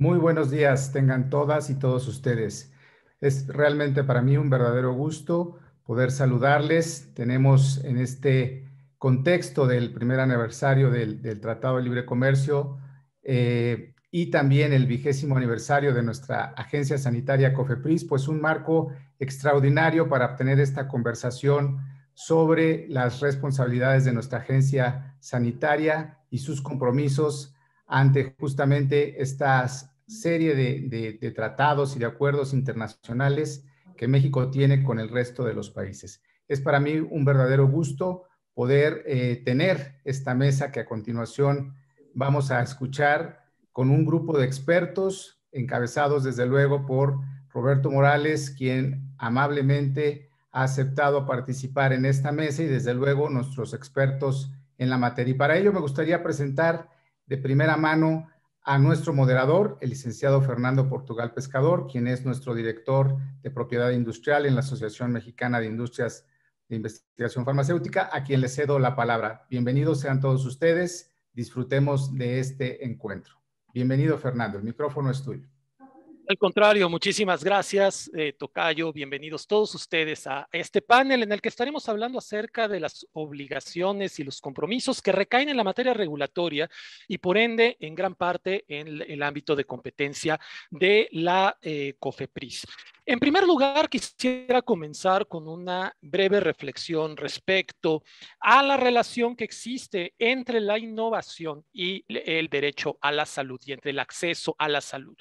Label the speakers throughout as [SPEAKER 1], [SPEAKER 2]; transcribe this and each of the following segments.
[SPEAKER 1] Muy buenos días, tengan todas y todos ustedes. Es realmente para mí un verdadero gusto poder saludarles. Tenemos en este contexto del primer aniversario del, Tratado de Libre Comercio eh, y también el vigésimo aniversario de nuestra agencia sanitaria COFEPRIS, pues un marco extraordinario para obtener esta conversación sobre las responsabilidades de nuestra agencia sanitaria y sus compromisos ante justamente esta serie de, tratados y de acuerdos internacionales que México tiene con el resto de los países. Es para mí un verdadero gusto poder eh, tener esta mesa que a continuación vamos a escuchar con un grupo de expertos encabezados desde luego por Roberto Morales, quien amablemente ha aceptado participar en esta mesa y desde luego nuestros expertos en la materia. Y para ello me gustaría presentar de primera mano a nuestro moderador, el licenciado Fernando Portugal Pescador, quien es nuestro director de propiedad industrial en la Asociación Mexicana de Industrias de Investigación Farmacéutica, a quien le cedo la palabra. Bienvenidos sean todos ustedes, disfrutemos de este encuentro. Bienvenido, Fernando, el micrófono es tuyo.
[SPEAKER 2] Al contrario, muchísimas gracias, eh, Tocayo. Bienvenidos todos ustedes a este panel en el que estaremos hablando acerca de las obligaciones y los compromisos que recaen en la materia regulatoria y por ende en gran parte en el ámbito de competencia de la eh, COFEPRIS. En primer lugar, quisiera comenzar con una breve reflexión respecto a la relación que existe entre la innovación y el derecho a la salud y entre el acceso a la salud.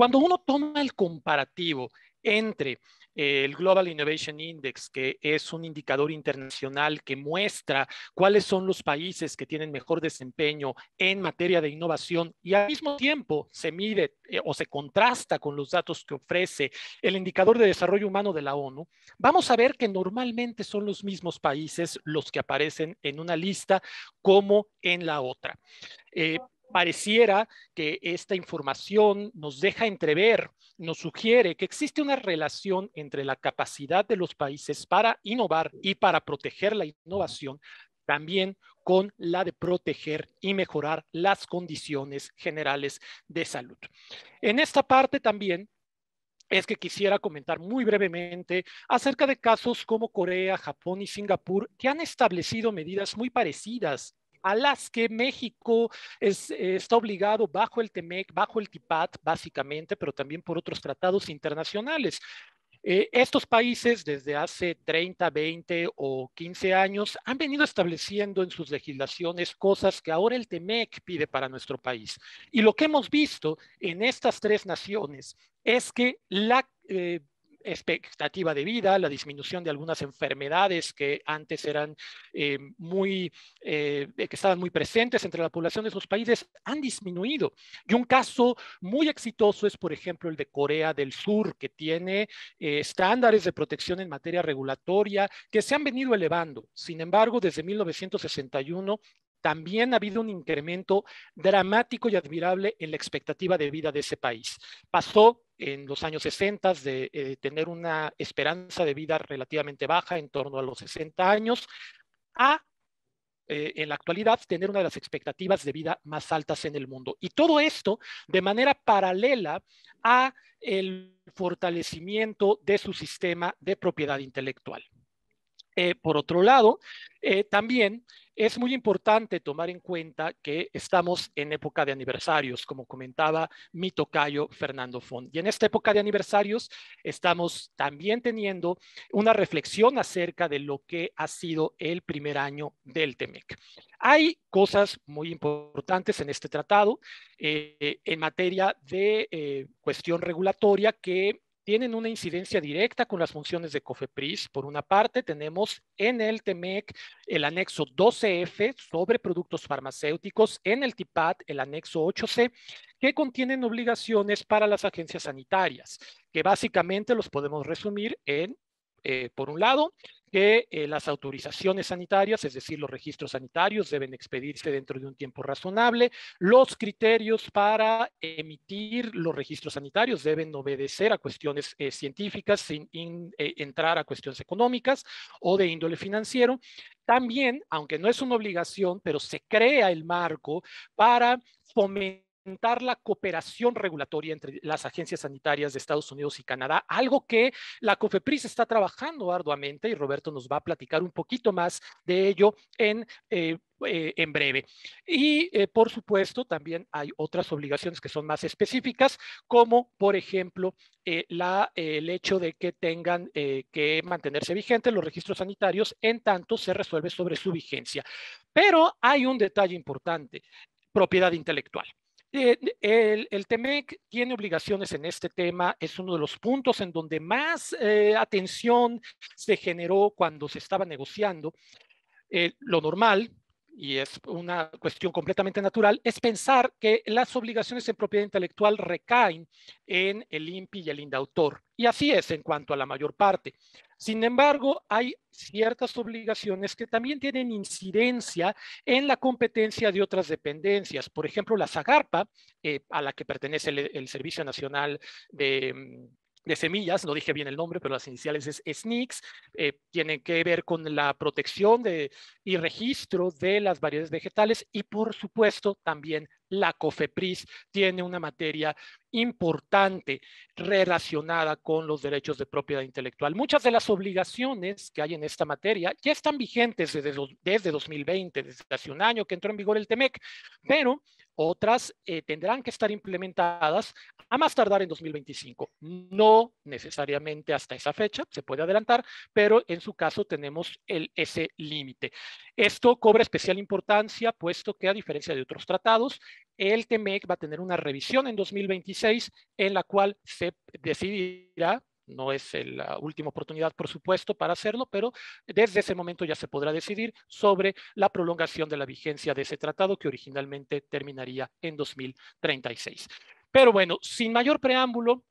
[SPEAKER 2] Cuando uno toma el comparativo entre el Global Innovation Index, que es un indicador internacional que muestra cuáles son los países que tienen mejor desempeño en materia de innovación y al mismo tiempo se mide eh, o se contrasta con los datos que ofrece el indicador de desarrollo humano de la ONU, vamos a ver que normalmente son los mismos países los que aparecen en una lista como en la otra. Eh, pareciera que esta información nos deja entrever, nos sugiere que existe una relación entre la capacidad de los países para innovar y para proteger la innovación, también con la de proteger y mejorar las condiciones generales de salud. En esta parte también es que quisiera comentar muy brevemente acerca de casos como Corea, Japón y Singapur que han establecido medidas muy parecidas a las que México está obligado bajo el TEMEC, bajo el TIPAT, básicamente, pero también por otros tratados internacionales. Eh, estos países desde hace 30, 20 o 15 años han venido estableciendo en sus legislaciones cosas que ahora el TEMEC pide para nuestro país. Y lo que hemos visto en estas tres naciones es que la eh, expectativa de vida, la disminución de algunas enfermedades que antes eran eh, muy, eh, que estaban muy presentes entre la población de esos países, han disminuido. Y un caso muy exitoso es, por ejemplo, el de Corea del Sur, que tiene eh, estándares de protección en materia regulatoria que se han venido elevando. Sin embargo, desde 1961 también ha habido un incremento dramático y admirable en la expectativa de vida de ese país. Pasó en los años 60 de eh, tener una esperanza de vida relativamente baja, en torno a los 60 años, a eh, en la actualidad tener una de las expectativas de vida más altas en el mundo. Y todo esto de manera paralela a el fortalecimiento de su sistema de propiedad intelectual. Eh, por otro lado, también es muy importante tomar en cuenta que estamos en época de aniversarios, como comentaba mi tocayo Fernando Font. Y en esta época de aniversarios estamos también teniendo una reflexión acerca de lo que ha sido el primer año del TEMEC. Hay cosas muy importantes en este tratado eh, en materia de eh, cuestión regulatoria que tienen una incidencia directa con las funciones de COFEPRIS. Por una parte, tenemos en el TEMEC el anexo 12F sobre productos farmacéuticos, en el TIPAT el anexo 8C, que contienen obligaciones para las agencias sanitarias, que básicamente los podemos resumir en eh, por un lado, que eh, las autorizaciones sanitarias, es decir, los registros sanitarios, deben expedirse dentro de un tiempo razonable. Los criterios para emitir los registros sanitarios deben obedecer a cuestiones eh, científicas sin entrar a cuestiones económicas o de índole financiero. También, aunque no es una obligación, pero se crea el marco para fomentar la cooperación regulatoria entre las agencias sanitarias de Estados Unidos y Canadá, algo que la COFEPRIS está trabajando arduamente y Roberto nos va a platicar un poquito más de ello en eh, eh, en breve. Y eh, por supuesto, también hay otras obligaciones que son más específicas, como por ejemplo el hecho de que tengan que mantenerse vigentes los registros sanitarios en tanto se resuelve sobre su vigencia. Pero hay un detalle importante, propiedad intelectual. Eh, el, el, TEMEC tiene obligaciones en este tema, es uno de los puntos en donde más eh, atención se generó cuando se estaba negociando. Eh, lo normal, y es una cuestión completamente natural, es pensar que las obligaciones en propiedad intelectual recaen en el INPI y el INDAUTOR. Y así es en cuanto a la mayor parte. Sin embargo, hay ciertas obligaciones que también tienen incidencia en la competencia de otras dependencias. Por ejemplo, la SAGARPA, eh, a la que pertenece el, Servicio Nacional de, semillas, no dije bien el nombre, pero las iniciales es SNICS, eh, tienen que ver con la protección y registro de las variedades vegetales y por supuesto también la COFEPRIS tiene una materia importante relacionada con los derechos de propiedad intelectual. Muchas de las obligaciones que hay en esta materia ya están vigentes desde, desde 2020, desde hace un año que entró en vigor el TEMEC, pero otras eh, tendrán que estar implementadas a más tardar en 2025. No necesariamente hasta esa fecha, se puede adelantar, pero en su caso tenemos ese límite. Esto cobra especial importancia, puesto que a diferencia de otros tratados, el TEMEC va a tener una revisión en 2026 en la cual se decidirá no es la última oportunidad, por supuesto, para hacerlo, pero desde ese momento ya se podrá decidir sobre la prolongación de la vigencia de ese tratado que originalmente terminaría en 2036. Pero bueno, sin mayor preámbulo,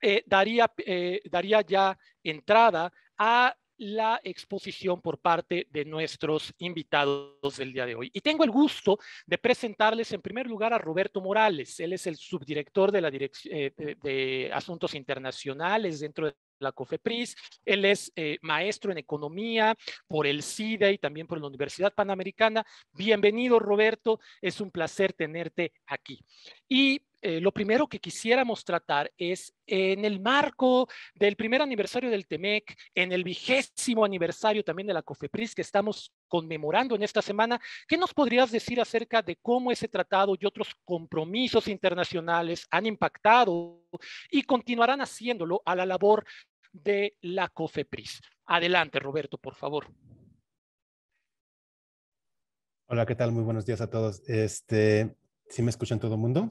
[SPEAKER 2] eh, daría, eh, daría ya entrada a la exposición por parte de nuestros invitados del día de hoy. Y tengo el gusto de presentarles en primer lugar a Roberto Morales. Él es el subdirector de la Dirección eh, de, Asuntos Internacionales dentro de la COFEPRIS. Él es eh, maestro en economía por el CIDE y también por la Universidad Panamericana. Bienvenido, Roberto. Es un placer tenerte aquí. Y eh, lo primero que quisiéramos tratar es en el marco del primer aniversario del TEMEC, en el vigésimo aniversario también de la COFEPRIS que estamos conmemorando en esta semana, ¿qué nos podrías decir acerca de cómo ese tratado y otros compromisos internacionales han impactado y continuarán haciéndolo a la labor de la COFEPRIS? Adelante, Roberto, por favor.
[SPEAKER 3] Hola, ¿qué tal? Muy buenos días a todos. Este, ¿Sí me escuchan todo el mundo?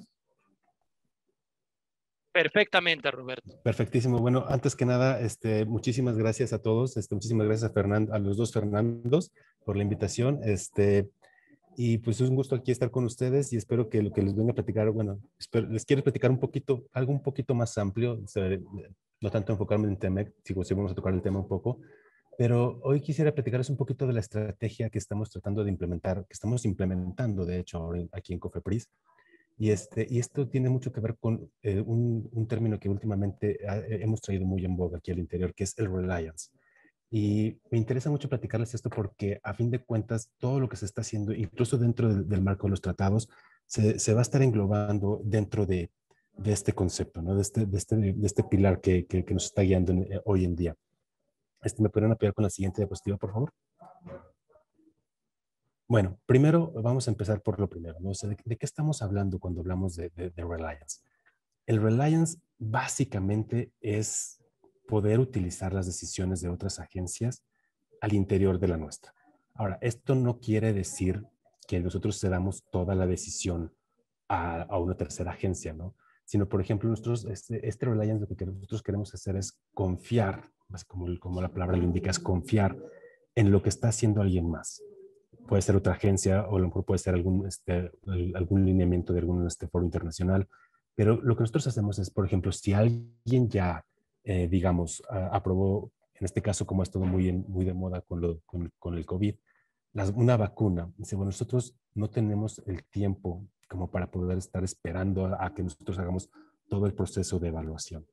[SPEAKER 2] Perfectamente, Roberto.
[SPEAKER 3] Perfectísimo. Bueno, antes que nada, este, muchísimas gracias a todos. Este, muchísimas gracias a, Fernando, a los dos Fernandos por la invitación. Este, y pues es un gusto aquí estar con ustedes y espero que lo que les venga a platicar, bueno, les quiero platicar un poquito, algo un poquito más amplio, no tanto enfocarme en TEMEC, sigo, si vamos a tocar el tema un poco, pero hoy quisiera platicarles un poquito de la estrategia que estamos tratando de implementar, que estamos implementando, de hecho, aquí en COFEPRIS, y, este, y esto tiene mucho que ver con eh, un, un, término que últimamente eh, hemos traído muy en boga aquí al interior, que es el reliance. Y me interesa mucho platicarles esto porque a fin de cuentas todo lo que se está haciendo, incluso dentro del, marco de los tratados, se, se, va a estar englobando dentro de, de este concepto, ¿no? de, este, de, este, de este pilar que, que, nos está guiando eh, hoy en día. Este, ¿Me pueden apoyar con la siguiente diapositiva, por favor? Bueno, primero vamos a empezar por lo primero. ¿no? ¿de, qué estamos hablando cuando hablamos de, reliance? El reliance básicamente es poder utilizar las decisiones de otras agencias al interior de la nuestra. Ahora, esto no quiere decir que nosotros cedamos toda la decisión a, una tercera agencia, ¿no? Sino, por ejemplo, nosotros, este, este reliance lo que nosotros queremos hacer es confiar, como, como la palabra lo indica, es confiar en lo que está haciendo alguien más puede ser otra agencia o a lo mejor puede ser algún, este, algún lineamiento de algún este, foro internacional. Pero lo que nosotros hacemos es, por ejemplo, si alguien ya, eh, digamos, aprobó, en este caso, como ha estado muy, muy de moda con, lo, con, con el COVID, una vacuna, dice, bueno, nosotros no tenemos el tiempo como para poder estar esperando a, a que nosotros hagamos todo el proceso de evaluación.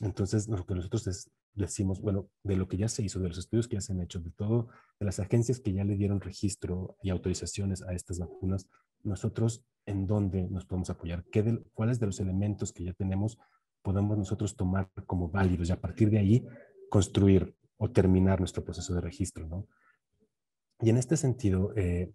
[SPEAKER 3] Entonces, lo que nosotros es, decimos, bueno, de lo que ya se hizo, de los estudios que ya se han hecho, de todo, de las agencias que ya le dieron registro y autorizaciones a estas vacunas, nosotros en dónde nos podemos apoyar, qué cuáles de los elementos que ya tenemos podemos nosotros tomar como válidos y a partir de ahí construir o terminar nuestro proceso de registro, ¿no? Y en este sentido, eh,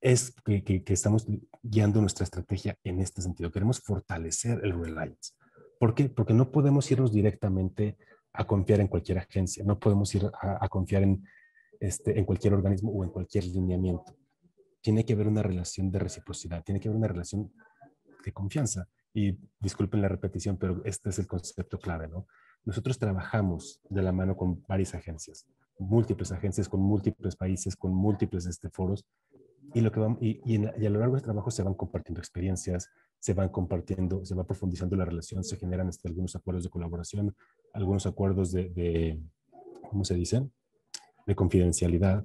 [SPEAKER 3] es que, que, estamos guiando nuestra estrategia en este sentido. Queremos fortalecer el reliance. ¿Por qué? Porque no podemos irnos directamente a confiar en cualquier agencia, no podemos ir a, a confiar en, este, en cualquier organismo o en cualquier lineamiento. Tiene que haber una relación de reciprocidad, tiene que haber una relación de confianza. Y disculpen la repetición, pero este es el concepto clave, ¿no? Nosotros trabajamos de la mano con varias agencias, múltiples agencias con múltiples países, con múltiples este, foros, y, lo que y, y, a lo largo del trabajo se van compartiendo experiencias, se van compartiendo, se va profundizando la relación, se generan este, algunos acuerdos de colaboración, algunos acuerdos de, de ¿cómo se dicen? De confidencialidad.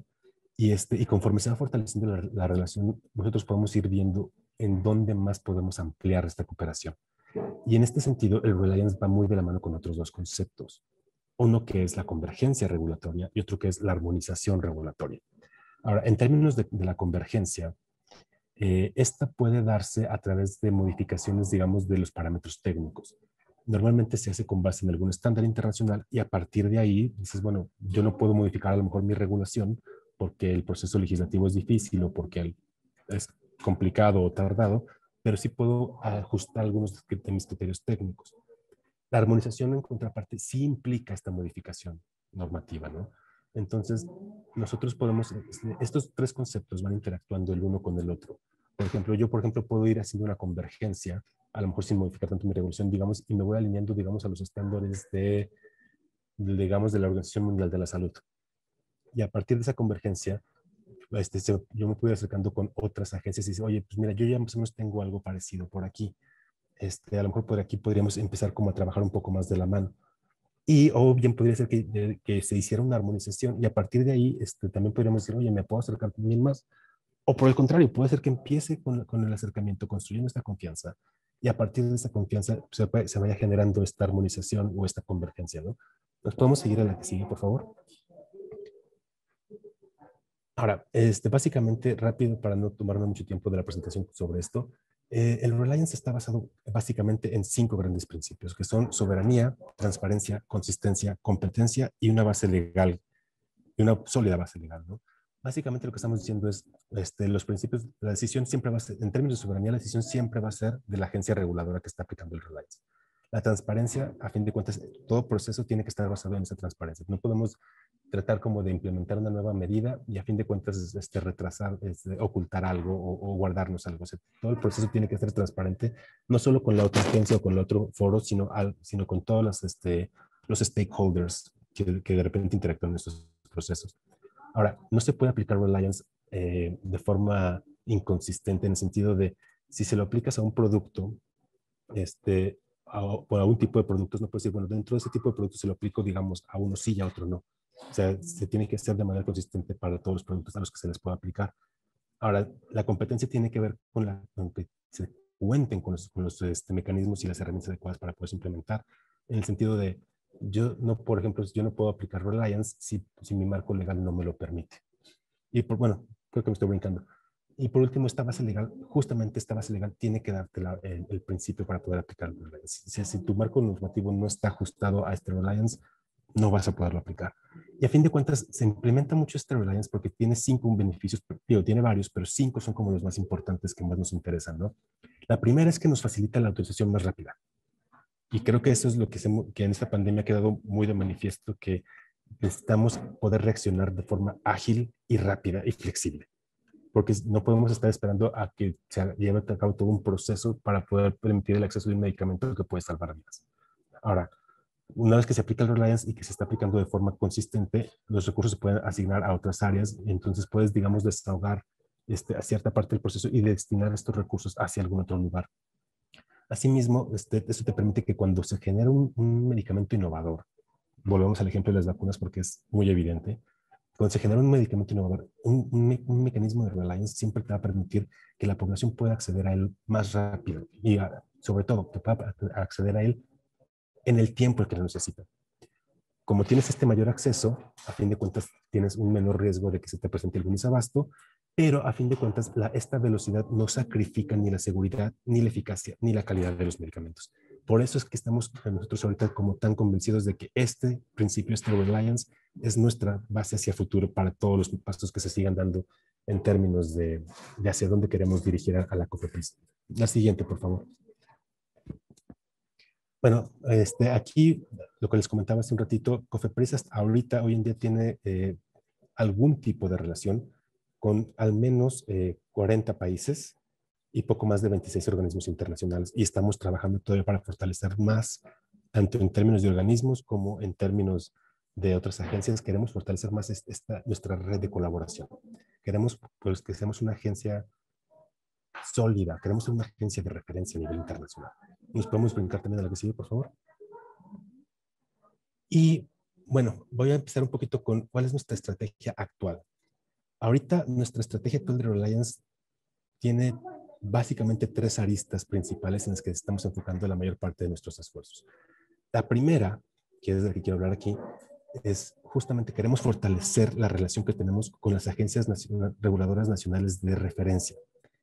[SPEAKER 3] Y, este, y conforme se va fortaleciendo la, la relación, nosotros podemos ir viendo en dónde más podemos ampliar esta cooperación. Y en este sentido, el reliance va muy de la mano con otros dos conceptos. Uno que es la convergencia regulatoria y otro que es la armonización regulatoria. Ahora, en términos de, la convergencia, eh, esta puede darse a través de modificaciones, digamos, de los parámetros técnicos. Normalmente se hace con base en algún estándar internacional y a partir de ahí dices, bueno, yo no puedo modificar a lo mejor mi regulación porque el proceso legislativo es difícil o porque es complicado o tardado, pero sí puedo ajustar algunos de mis criterios técnicos. La armonización, en contraparte, sí implica esta modificación normativa, ¿no? Entonces, nosotros podemos, estos tres conceptos van interactuando el uno con el otro. Por ejemplo, yo, por ejemplo, puedo ir haciendo una convergencia, a lo mejor sin modificar tanto mi regulación, digamos, y me voy alineando, digamos, a los estándares de, digamos, de la Organización Mundial de la Salud. Y a partir de esa convergencia, este, yo me pude acercando con otras agencias y decir, oye, pues mira, yo ya más o menos tengo algo parecido por aquí. Este, a lo mejor por aquí podríamos empezar como a trabajar un poco más de la mano. Y o bien podría ser que, que se hiciera una armonización y a partir de ahí este, también podríamos decir, oye, me puedo acercar también más. O por el contrario, puede ser que empiece con, con el acercamiento, construyendo esta confianza y a partir de esa confianza se, se, vaya generando esta armonización o esta convergencia, ¿no? ¿Nos podemos seguir a la que sigue, por favor? Ahora, este, básicamente, rápido, para no tomarme mucho tiempo de la presentación sobre esto, eh, el Reliance está basado básicamente en cinco grandes principios, que son soberanía, transparencia, consistencia, competencia y una base legal, y una sólida base legal, ¿no? Básicamente lo que estamos diciendo es, este, los principios, la decisión siempre va a ser, en términos de soberanía, la decisión siempre va a ser de la agencia reguladora que está aplicando el Reliance. La transparencia, a fin de cuentas, todo proceso tiene que estar basado en esa transparencia. No podemos tratar como de implementar una nueva medida y a fin de cuentas este, retrasar, este, ocultar algo o, guardarnos algo. todo el proceso tiene que ser transparente, no solo con la otra agencia o con el otro foro, sino, sino con todos los, este, los stakeholders que, que, de repente interactúan en estos procesos. Ahora, no se puede aplicar Reliance eh, de forma inconsistente en el sentido de si se lo aplicas a un producto, este, a, a un tipo de productos, no puedes decir, bueno, dentro de ese tipo de productos se lo aplico, digamos, a uno sí y a otro no. O sea, se tiene que hacer de manera consistente para todos los productos a los que se les pueda aplicar. Ahora, la competencia tiene que ver con, la, que se cuenten con los, con los este, mecanismos y las herramientas adecuadas para poder implementar, en el sentido de, yo no, por ejemplo, yo no puedo aplicar Reliance si, si mi marco legal no me lo permite. Y por, bueno, creo que me estoy brincando. Y por último, esta base legal, justamente esta base legal tiene que darte el, el, principio para poder aplicar Reliance. Si, si, tu marco normativo no está ajustado a este Reliance, no vas a poderlo aplicar. Y a fin de cuentas, se implementa mucho este Reliance porque tiene cinco beneficios, digo, tiene varios, pero cinco son como los más importantes que más nos interesan, ¿no? La primera es que nos facilita la autorización más rápida. Y creo que eso es lo que, se, que en esta pandemia ha quedado muy de manifiesto, que necesitamos poder reaccionar de forma ágil y rápida y flexible. Porque no podemos estar esperando a que se lleve a cabo todo un proceso para poder permitir el acceso de un medicamento que puede salvar vidas. Ahora, una vez que se aplica el Reliance y que se está aplicando de forma consistente, los recursos se pueden asignar a otras áreas y entonces puedes, digamos, desahogar este, a cierta parte del proceso y destinar estos recursos hacia algún otro lugar. Asimismo, este, eso te permite que cuando se genera un, medicamento innovador, volvemos al ejemplo de las vacunas porque es muy evidente, cuando se genera un medicamento innovador, un, un, mecanismo de Reliance siempre te va a permitir que la población pueda acceder a él más rápido y sobre todo que pueda acceder a él en el tiempo que lo necesita. Como tienes este mayor acceso, a fin de cuentas tienes un menor riesgo de que se te presente algún desabasto pero a fin de cuentas la, esta velocidad no sacrifica ni la seguridad, ni la eficacia, ni la calidad de los medicamentos. Por eso es que estamos nosotros ahorita como tan convencidos de que este principio, este reliance, es nuestra base hacia futuro para todos los pasos que se sigan dando en términos de, de hacia dónde queremos dirigir a, la COFEPRIS. La siguiente, por favor. Bueno, este, aquí lo que les comentaba hace un ratito, COFEPRIS ahorita, hoy en día, tiene eh, algún tipo de relación con al menos 40 eh, países y poco más de 26 organismos internacionales. Y estamos trabajando todavía para fortalecer más, tanto en términos de organismos como en términos de otras agencias. Queremos fortalecer más esta, nuestra red de colaboración. Queremos pues, que seamos una agencia sólida, queremos ser una agencia de referencia a nivel internacional. ¿Nos podemos brincar también a la que sigue, por favor? Y bueno, voy a empezar un poquito con cuál es nuestra estrategia actual. Ahorita nuestra estrategia actual de Reliance tiene básicamente tres aristas principales en las que estamos enfocando la mayor parte de nuestros esfuerzos. La primera, que es de la que quiero hablar aquí, es justamente queremos fortalecer la relación que tenemos con las agencias reguladoras nacionales de referencia.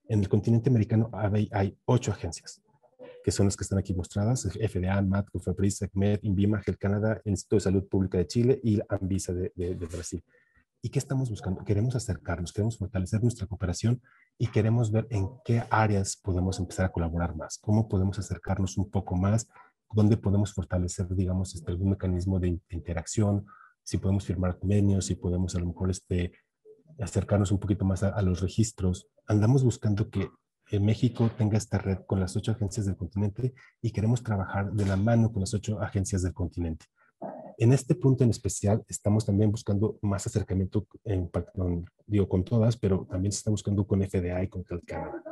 [SPEAKER 3] En el continente americano hay, ocho agencias, que son las que están aquí mostradas, FDA, MAT, COFEPRIS, SECMED, INVIMA, GEL Canadá, Instituto de Salud Pública de Chile y ANVISA de, de Brasil. ¿Y qué estamos buscando? Queremos acercarnos, queremos fortalecer nuestra cooperación y queremos ver en qué áreas podemos empezar a colaborar más, cómo podemos acercarnos un poco más, dónde podemos fortalecer, digamos, este, algún mecanismo de, interacción, si podemos firmar convenios, si podemos a lo mejor este, acercarnos un poquito más a, los registros. Andamos buscando que en México tenga esta red con las ocho agencias del continente y queremos trabajar de la mano con las ocho agencias del continente. En este punto en especial estamos también buscando más acercamiento, en, con, digo con todas, pero también se está buscando con FDA y con Health Canada,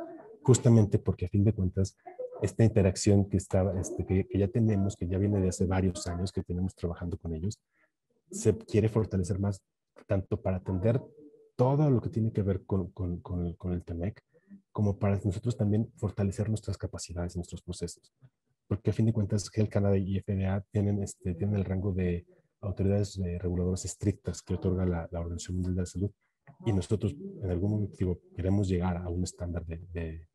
[SPEAKER 3] justamente porque a fin de cuentas esta interacción este, que, ya tenemos, que ya viene de hace varios años que tenemos trabajando con ellos, se quiere fortalecer más tanto para atender todo lo que tiene que ver con, con, con el TEMEC, como para nosotros también fortalecer nuestras capacidades, nuestros procesos porque a fin de cuentas Health Canada y FDA tienen, este, tienen el rango de autoridades reguladoras estrictas que otorga la, la, Organización Mundial de la Salud y nosotros en algún momento queremos llegar a un estándar de,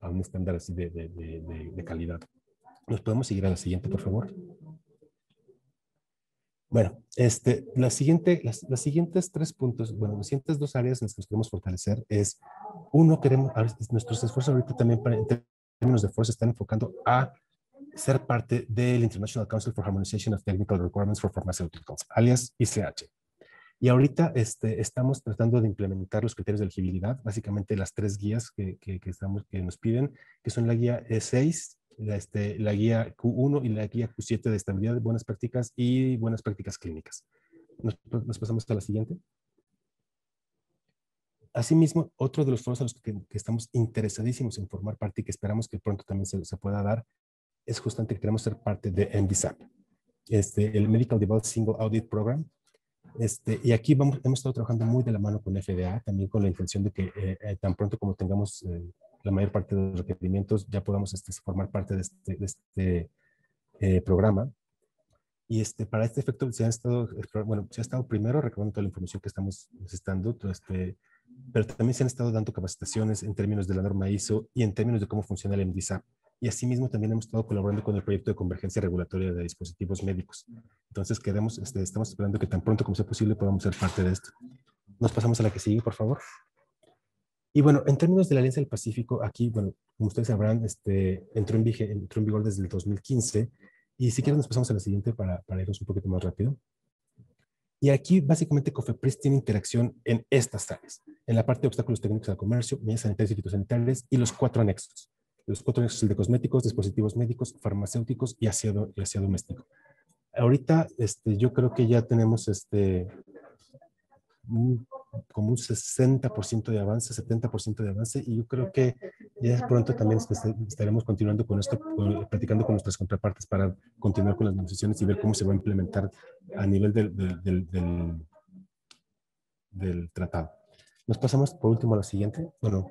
[SPEAKER 3] a un estándar así de, de, de, calidad. ¿Nos podemos seguir a la siguiente, por favor? Bueno, este, la siguiente, las, las, siguientes tres puntos, bueno, las siguientes dos áreas en las que nos queremos fortalecer es, uno, queremos, nuestros esfuerzos ahorita también para, en términos de fuerza están enfocando a ser parte del International Council for Harmonization of Technical Requirements for Pharmaceuticals, alias ICH. Y ahorita este, estamos tratando de implementar los criterios de elegibilidad, básicamente las tres guías que, que, estamos, que nos piden, que son la guía E6, la, este, la guía Q1 y la guía Q7 de estabilidad de buenas prácticas y buenas prácticas clínicas. Nos, nos pasamos a la siguiente. Asimismo, otro de los foros a los que, estamos interesadísimos en formar parte y que esperamos que pronto también se, se pueda dar es justamente que queremos ser parte de MDSAP, este, el Medical Device Single Audit Program. Este, y aquí vamos, hemos estado trabajando muy de la mano con FDA, también con la intención de que eh, eh, tan pronto como tengamos eh, la mayor parte de los requerimientos, ya podamos este, formar parte de este, de este programa. Y este, para este efecto se ha estado, bueno, se ha estado primero recabando toda la información que estamos necesitando, este, pero también se han estado dando capacitaciones en términos de la norma ISO y en términos de cómo funciona el MDSAP y asimismo también hemos estado colaborando con el proyecto de convergencia regulatoria de dispositivos médicos. Entonces, queremos, este, estamos esperando que tan pronto como sea posible podamos ser parte de esto. Nos pasamos a la que sigue, por favor. Y bueno, en términos de la Alianza del Pacífico, aquí, bueno, como ustedes sabrán, este, entró, en vigor, entró en vigor desde el 2015. Y si quieren, nos pasamos a la siguiente para, para irnos un poquito más rápido. Y aquí, básicamente, COFEPRIS tiene interacción en estas áreas, en la parte de obstáculos técnicos al comercio, medidas sanitarias y fitosanitarias y los cuatro anexos los cuatro anexos de cosméticos, dispositivos médicos, farmacéuticos y aseo, y doméstico. Ahorita este, yo creo que ya tenemos este, como un 60% de avance, 70% de avance, y yo creo que ya pronto también este, estaremos continuando con esto, platicando con nuestras contrapartes para continuar con las negociaciones y ver cómo se va a implementar a nivel del, del, del, del tratado. Nos pasamos por último a la siguiente. Bueno,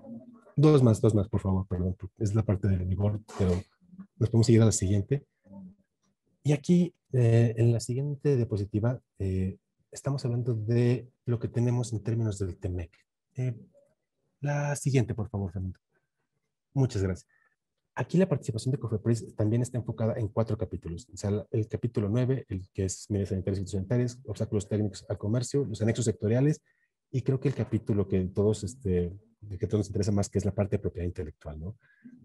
[SPEAKER 3] Dos más, dos más, por favor, perdón. Es la parte del vigor, pero nos podemos seguir a la siguiente. Y aquí, eh, en la siguiente diapositiva, eh, estamos hablando de lo que tenemos en términos del TEMEC. Eh, La siguiente, por favor, Fernando. Muchas gracias. Aquí la participación de COFEPRIS también está enfocada en cuatro capítulos. O sea, el capítulo 9, el que es medidas sanitarias y sanitarias, obstáculos técnicos al comercio, los anexos sectoriales, y creo que el capítulo que todos, este, que todos nos interesa más, que es la parte de propiedad intelectual, ¿no?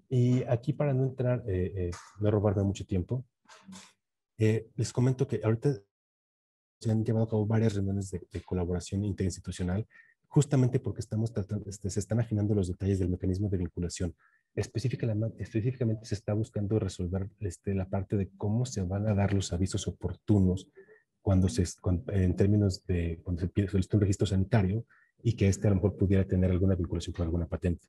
[SPEAKER 3] Y aquí para no entrar, eh, eh, no robarme mucho tiempo, eh, les comento que ahorita se han llevado a cabo varias reuniones de, de colaboración interinstitucional justamente porque estamos tratando, este, se están afinando los detalles del mecanismo de vinculación. Específicamente, específicamente se está buscando resolver este, la parte de cómo se van a dar los avisos oportunos cuando se, en términos de cuando se pide un registro sanitario y que este a lo mejor pudiera tener alguna vinculación con alguna patente.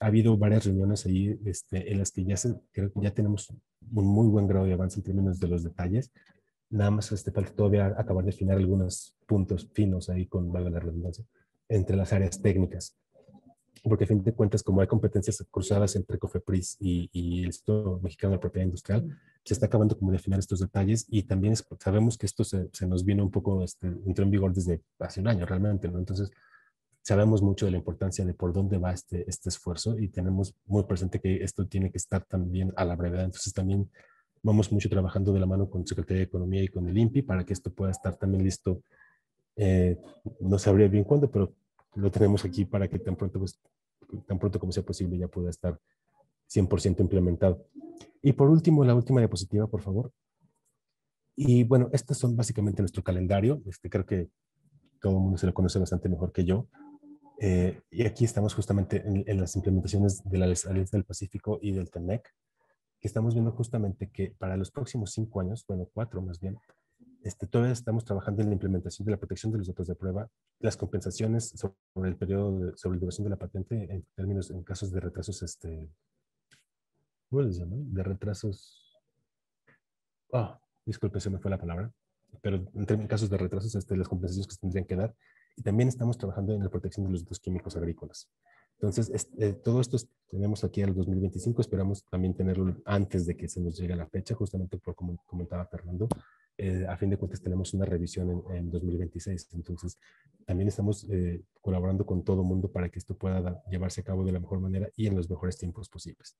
[SPEAKER 3] Ha habido varias reuniones ahí este, en las que ya, se, creo que ya tenemos un muy buen grado de avance en términos de los detalles. Nada más este, falta todavía acabar de afinar algunos puntos finos ahí con, valga la redundancia, entre las áreas técnicas. Porque a fin de cuentas, como hay competencias cruzadas entre COFEPRIS y, y el Instituto Mexicano de Propiedad Industrial, se está acabando como de afinar estos detalles y también sabemos que esto se, se, nos vino un poco, este, entró en vigor desde hace un año realmente, ¿no? Entonces, sabemos mucho de la importancia de por dónde va este, este esfuerzo y tenemos muy presente que esto tiene que estar también a la brevedad. Entonces, también vamos mucho trabajando de la mano con Secretaría de Economía y con el INPI para que esto pueda estar también listo. Eh, no sabría bien cuándo, pero lo tenemos aquí para que tan pronto, pues, tan pronto como sea posible ya pueda estar 100% implementado. Y por último, la última diapositiva, por favor. Y bueno, estos son básicamente nuestro calendario. Este, creo que todo el mundo se lo conoce bastante mejor que yo. Eh, y aquí estamos justamente en, las implementaciones de la Alianza del Pacífico y del TEMEC, que estamos viendo justamente que para los próximos cinco años, bueno, cuatro más bien, este, todavía estamos trabajando en la implementación de la protección de los datos de prueba, las compensaciones sobre el periodo, sobre la duración de la patente en términos, en casos de retrasos, este, ¿cómo les llaman? De retrasos, oh, disculpe, se me fue la palabra, pero en, casos de retrasos, este, las compensaciones que se tendrían que dar, y también estamos trabajando en la protección de los datos químicos agrícolas. Entonces, eh, todo esto tenemos aquí al 2025, esperamos también tenerlo antes de que se nos llegue la fecha, justamente por como comentaba Fernando, eh, a fin de cuentas tenemos una revisión en, 2026. Entonces, también estamos eh, colaborando con todo mundo para que esto pueda llevarse a cabo de la mejor manera y en los mejores tiempos posibles.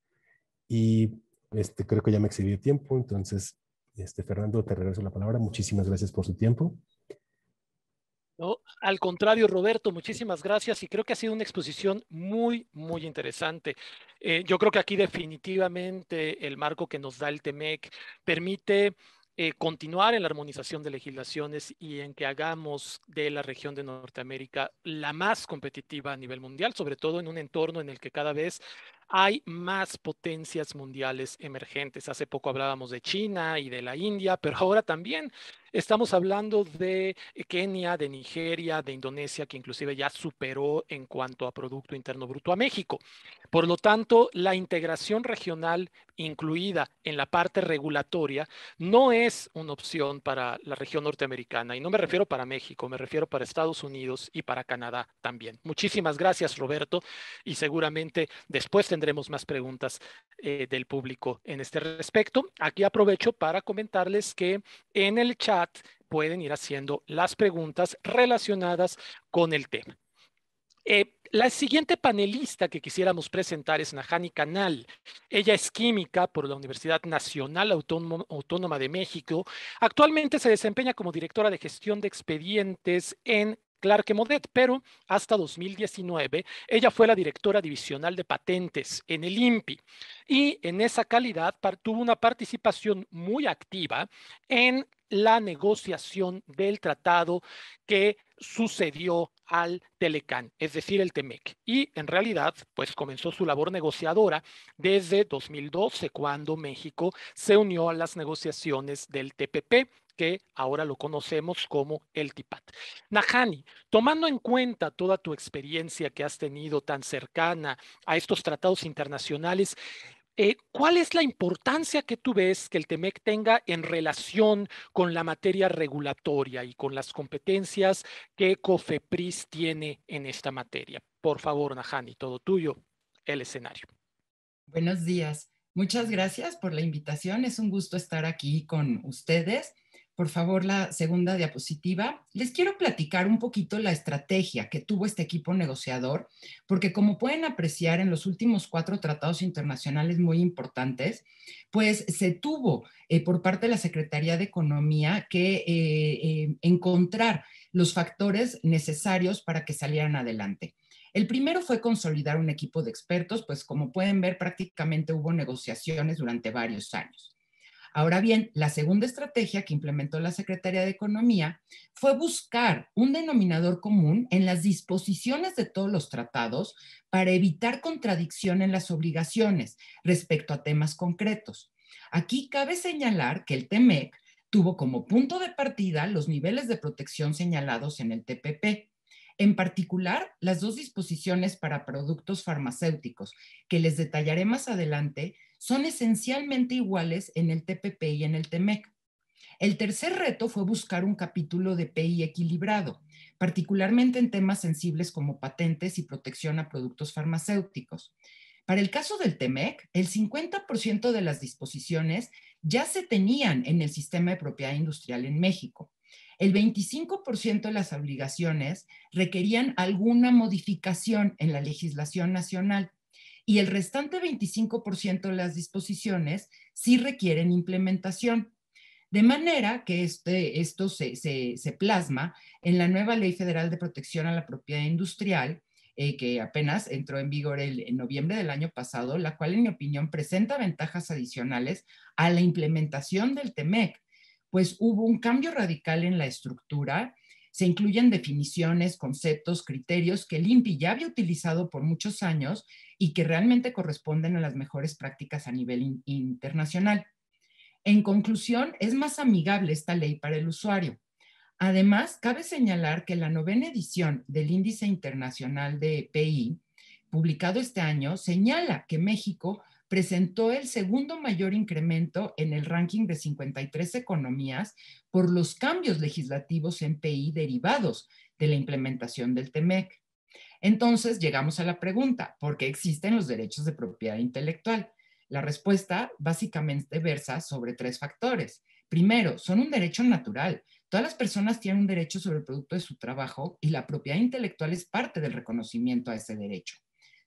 [SPEAKER 3] Y este, creo que ya me excedí el tiempo, entonces, este, Fernando, te regreso la palabra. Muchísimas gracias por su tiempo.
[SPEAKER 2] No, al contrario, Roberto, muchísimas gracias y creo que ha sido una exposición muy, muy interesante. Eh, yo creo que aquí definitivamente el marco que nos da el TEMEC permite eh, continuar en la armonización de legislaciones y en que hagamos de la región de Norteamérica la más competitiva a nivel mundial, sobre todo en un entorno en el que cada vez hay más potencias mundiales emergentes. Hace poco hablábamos de China y de la India, pero ahora también estamos hablando de Kenia, de Nigeria, de Indonesia, que inclusive ya superó en cuanto a Producto Interno Bruto a México. Por lo tanto, la integración regional incluida en la parte regulatoria no es una opción para la región norteamericana. Y no me refiero para México, me refiero para Estados Unidos y para Canadá también. Muchísimas gracias, Roberto. Y seguramente después tendremos más preguntas eh, del público en este respecto. Aquí aprovecho para comentarles que en el chat pueden ir haciendo las preguntas relacionadas con el tema. Eh, la siguiente panelista que quisiéramos presentar es Nahani Canal. Ella es química por la Universidad Nacional Autónoma, de México. Actualmente se desempeña como directora de gestión de expedientes en Clark Modet, pero hasta 2019 ella fue la directora divisional de patentes en el INPI y en esa calidad tuvo una participación muy activa en la negociación del tratado que sucedió al Telecan, es decir, el TEMEC. Y en realidad, pues comenzó su labor negociadora desde 2012, cuando México se unió a las negociaciones del TPP, que ahora lo conocemos como el TIPAT. Nahani, tomando en cuenta toda tu experiencia que has tenido tan cercana a estos tratados internacionales, eh, ¿Cuál es la importancia que tú ves que el TEMEC tenga en relación con la materia regulatoria y con las competencias que COFEPRIS tiene en esta materia? Por favor, Najani, todo tuyo, el escenario.
[SPEAKER 4] Buenos días. Muchas gracias por la invitación. Es un gusto estar aquí con ustedes por favor, la segunda diapositiva. Les quiero platicar un poquito la estrategia que tuvo este equipo negociador, porque como pueden apreciar en los últimos cuatro tratados internacionales muy importantes, pues se tuvo eh, por parte de la Secretaría de Economía que eh, eh, encontrar los factores necesarios para que salieran adelante. El primero fue consolidar un equipo de expertos, pues como pueden ver, prácticamente hubo negociaciones durante varios años. Ahora bien, la segunda estrategia que implementó la Secretaría de Economía fue buscar un denominador común en las disposiciones de todos los tratados para evitar contradicción en las obligaciones respecto a temas concretos. Aquí cabe señalar que el TEMEC tuvo como punto de partida los niveles de protección señalados en el TPP. En particular, las dos disposiciones para productos farmacéuticos, que les detallaré más adelante, son esencialmente iguales en el TPP y en el TEMEC. El tercer reto fue buscar un capítulo de PI equilibrado, particularmente en temas sensibles como patentes y protección a productos farmacéuticos. Para el caso del TEMEC, el 50% de las disposiciones ya se tenían en el sistema de propiedad industrial en México. El 25% de las obligaciones requerían alguna modificación en la legislación nacional y el restante 25% de las disposiciones sí requieren implementación. De manera que este, esto se, plasma en la nueva Ley Federal de Protección a la Propiedad Industrial, eh, que apenas entró en vigor en noviembre del año pasado, la cual, en mi opinión, presenta ventajas adicionales a la implementación del TEMEC, pues hubo un cambio radical en la estructura se incluyen definiciones, conceptos, criterios que el INPI ya había utilizado por muchos años y que realmente corresponden a las mejores prácticas a nivel internacional. En conclusión, es más amigable esta ley para el usuario. Además, cabe señalar que la novena edición del Índice Internacional de PI, publicado este año, señala que México presentó el segundo mayor incremento en el ranking de 53 economías por los cambios legislativos en PI derivados de la implementación del TEMEC. Entonces llegamos a la pregunta, ¿por qué existen los derechos de propiedad intelectual? La respuesta básicamente versa sobre tres factores. Primero, son un derecho natural. Todas las personas tienen un derecho sobre el producto de su trabajo y la propiedad intelectual es parte del reconocimiento a ese derecho.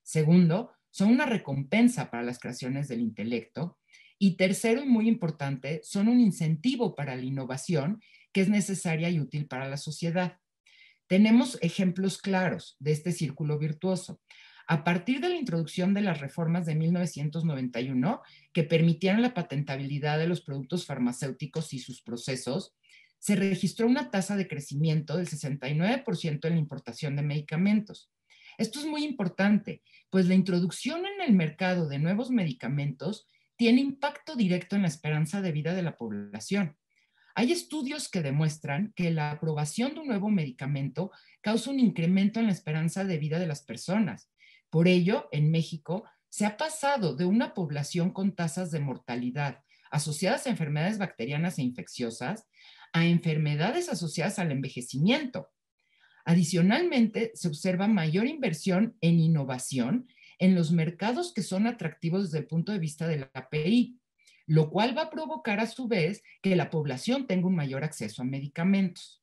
[SPEAKER 4] Segundo, son una recompensa para las creaciones del intelecto. Y tercero y muy importante, son un incentivo para la innovación que es necesaria y útil para la sociedad. Tenemos ejemplos claros de este círculo virtuoso. A partir de la introducción de las reformas de 1991, que permitieron la patentabilidad de los productos farmacéuticos y sus procesos, se registró una tasa de crecimiento del 69% en la importación de medicamentos. Esto es muy importante, pues la introducción en el mercado de nuevos medicamentos tiene impacto directo en la esperanza de vida de la población. Hay estudios que demuestran que la aprobación de un nuevo medicamento causa un incremento en la esperanza de vida de las personas. Por ello, en México se ha pasado de una población con tasas de mortalidad asociadas a enfermedades bacterianas e infecciosas a enfermedades asociadas al envejecimiento. Adicionalmente, se observa mayor inversión en innovación en los mercados que son atractivos desde el punto de vista de la API, lo cual va a provocar a su vez que la población tenga un mayor acceso a medicamentos.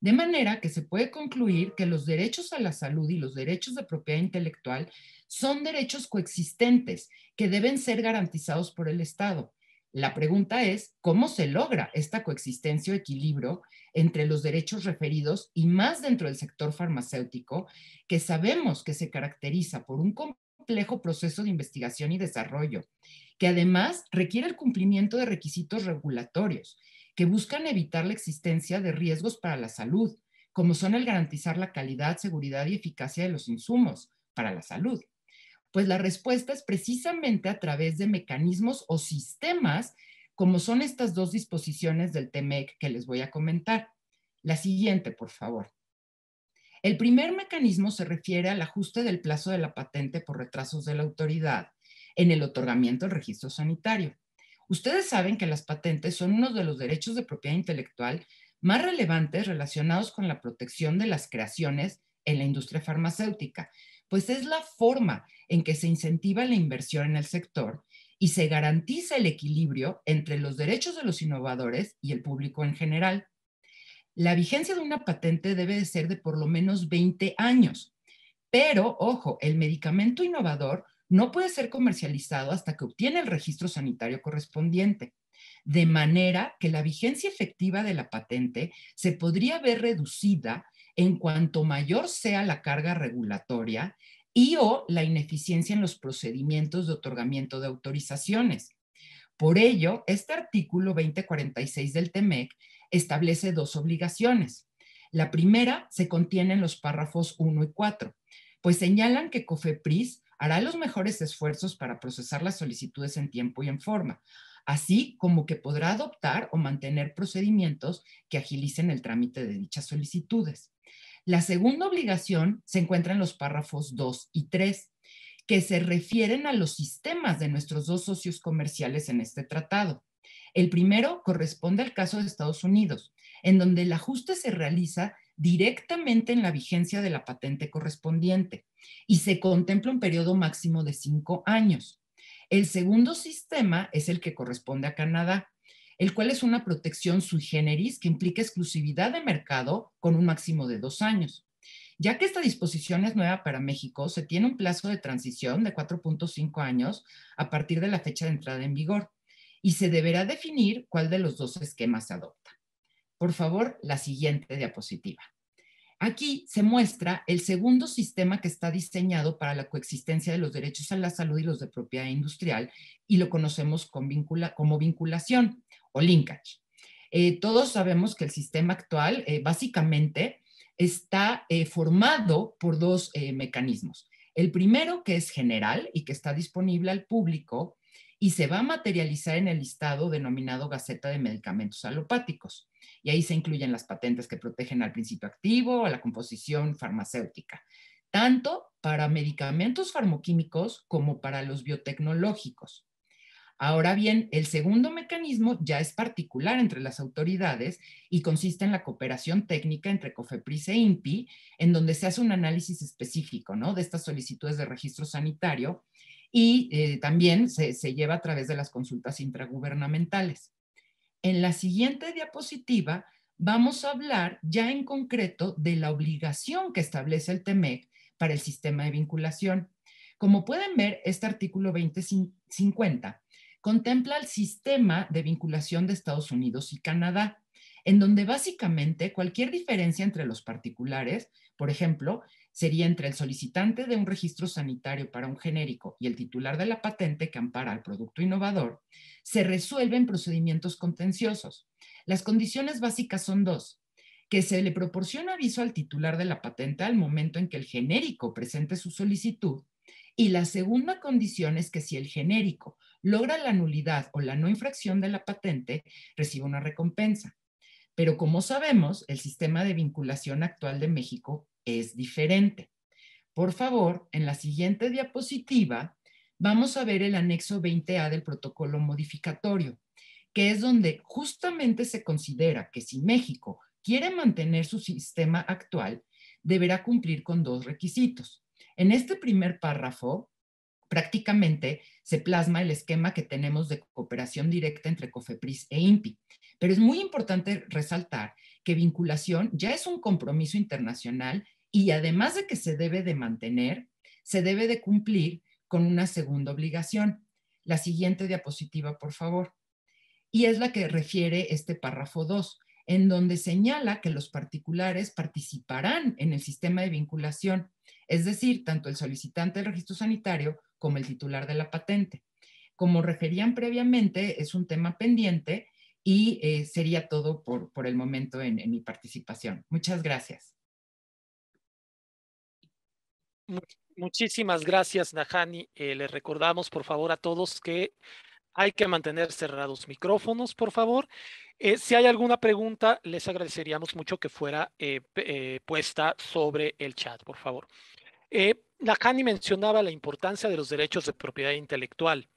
[SPEAKER 4] De manera que se puede concluir que los derechos a la salud y los derechos de propiedad intelectual son derechos coexistentes que deben ser garantizados por el Estado la pregunta es, ¿cómo se logra esta coexistencia o equilibrio entre los derechos referidos y más dentro del sector farmacéutico, que sabemos que se caracteriza por un complejo proceso de investigación y desarrollo, que además requiere el cumplimiento de requisitos regulatorios que buscan evitar la existencia de riesgos para la salud, como son el garantizar la calidad, seguridad y eficacia de los insumos para la salud pues la respuesta es precisamente a través de mecanismos o sistemas como son estas dos disposiciones del TEMEC que les voy a comentar. La siguiente, por favor. El primer mecanismo se refiere al ajuste del plazo de la patente por retrasos de la autoridad en el otorgamiento del registro sanitario. Ustedes saben que las patentes son uno de los derechos de propiedad intelectual más relevantes relacionados con la protección de las creaciones en la industria farmacéutica, pues es la forma en que se incentiva la inversión en el sector y se garantiza el equilibrio entre los derechos de los innovadores y el público en general. La vigencia de una patente debe de ser de por lo menos 20 años, pero ojo, el medicamento innovador no puede ser comercializado hasta que obtiene el registro sanitario correspondiente, de manera que la vigencia efectiva de la patente se podría ver reducida en cuanto mayor sea la carga regulatoria y o la ineficiencia en los procedimientos de otorgamiento de autorizaciones. Por ello, este artículo 2046 del TEMEC establece dos obligaciones. La primera se contiene en los párrafos 1 y 4, pues señalan que COFEPRIS hará los mejores esfuerzos para procesar las solicitudes en tiempo y en forma, así como que podrá adoptar o mantener procedimientos que agilicen el trámite de dichas solicitudes. La segunda obligación se encuentra en los párrafos 2 y 3, que se refieren a los sistemas de nuestros dos socios comerciales en este tratado. El primero corresponde al caso de Estados Unidos, en donde el ajuste se realiza directamente en la vigencia de la patente correspondiente y se contempla un periodo máximo de cinco años. El segundo sistema es el que corresponde a Canadá, el cual es una protección sui generis que implica exclusividad de mercado con un máximo de dos años. Ya que esta disposición es nueva para México, se tiene un plazo de transición de 4.5 años a partir de la fecha de entrada en vigor y se deberá definir cuál de los dos esquemas adopta. Por favor, la siguiente diapositiva. Aquí se muestra el segundo sistema que está diseñado para la coexistencia de los derechos a la salud y los de propiedad industrial y lo conocemos como vinculación o linkage. Eh, todos sabemos que el sistema actual eh, básicamente está eh, formado por dos mecanismos. El primero, que es general y que está disponible al público y se va a materializar en el listado denominado Gaceta de Medicamentos Alopáticos. Y ahí se incluyen las patentes que protegen al principio activo, a la composición farmacéutica, tanto para medicamentos farmoquímicos como para los biotecnológicos. Ahora bien, el segundo mecanismo ya es particular entre las autoridades y consiste en la cooperación técnica entre COFEPRIS e INPI, en donde se hace un análisis específico ¿no? de estas solicitudes de registro sanitario y eh, también se, se lleva a través de las consultas intragubernamentales. En la siguiente diapositiva vamos a hablar ya en concreto de la obligación que establece el TEMEC para el sistema de vinculación. Como pueden ver, este artículo 2050 contempla el sistema de vinculación de Estados Unidos y Canadá, en donde básicamente cualquier diferencia entre los particulares, por ejemplo, sería entre el solicitante de un registro sanitario para un genérico y el titular de la patente que ampara al producto innovador, se resuelve en procedimientos contenciosos. Las condiciones básicas son dos, que se le proporciona aviso al titular de la patente al momento en que el genérico presente su solicitud y la segunda condición es que si el genérico logra la nulidad o la no infracción de la patente, recibe una recompensa. Pero como sabemos, el sistema de vinculación actual de México es diferente. Por favor, en la siguiente diapositiva vamos a ver el anexo 20A del protocolo modificatorio, que es donde justamente se considera que si México quiere mantener su sistema actual, deberá cumplir con dos requisitos. En este primer párrafo, prácticamente se plasma el esquema que tenemos de cooperación directa entre COFEPRIS e INPI. Pero es muy importante resaltar que vinculación ya es un compromiso internacional y además de que se debe de mantener, se debe de cumplir con una segunda obligación. La siguiente diapositiva, por favor. Y es la que refiere este párrafo 2, en donde señala que los particulares participarán en el sistema de vinculación, es decir, tanto el solicitante del registro sanitario como el titular de la patente. Como referían previamente, es un tema pendiente y eh, sería todo por, por el momento en mi participación. Muchas gracias.
[SPEAKER 2] Muchísimas gracias, Nahani. Eh, les recordamos, por favor, a todos que hay que mantener cerrados micrófonos, por favor. Eh, si hay alguna pregunta, les agradeceríamos mucho que fuera eh, puesta sobre el chat, por favor. Nahani mencionaba la importancia de los derechos de propiedad intelectual.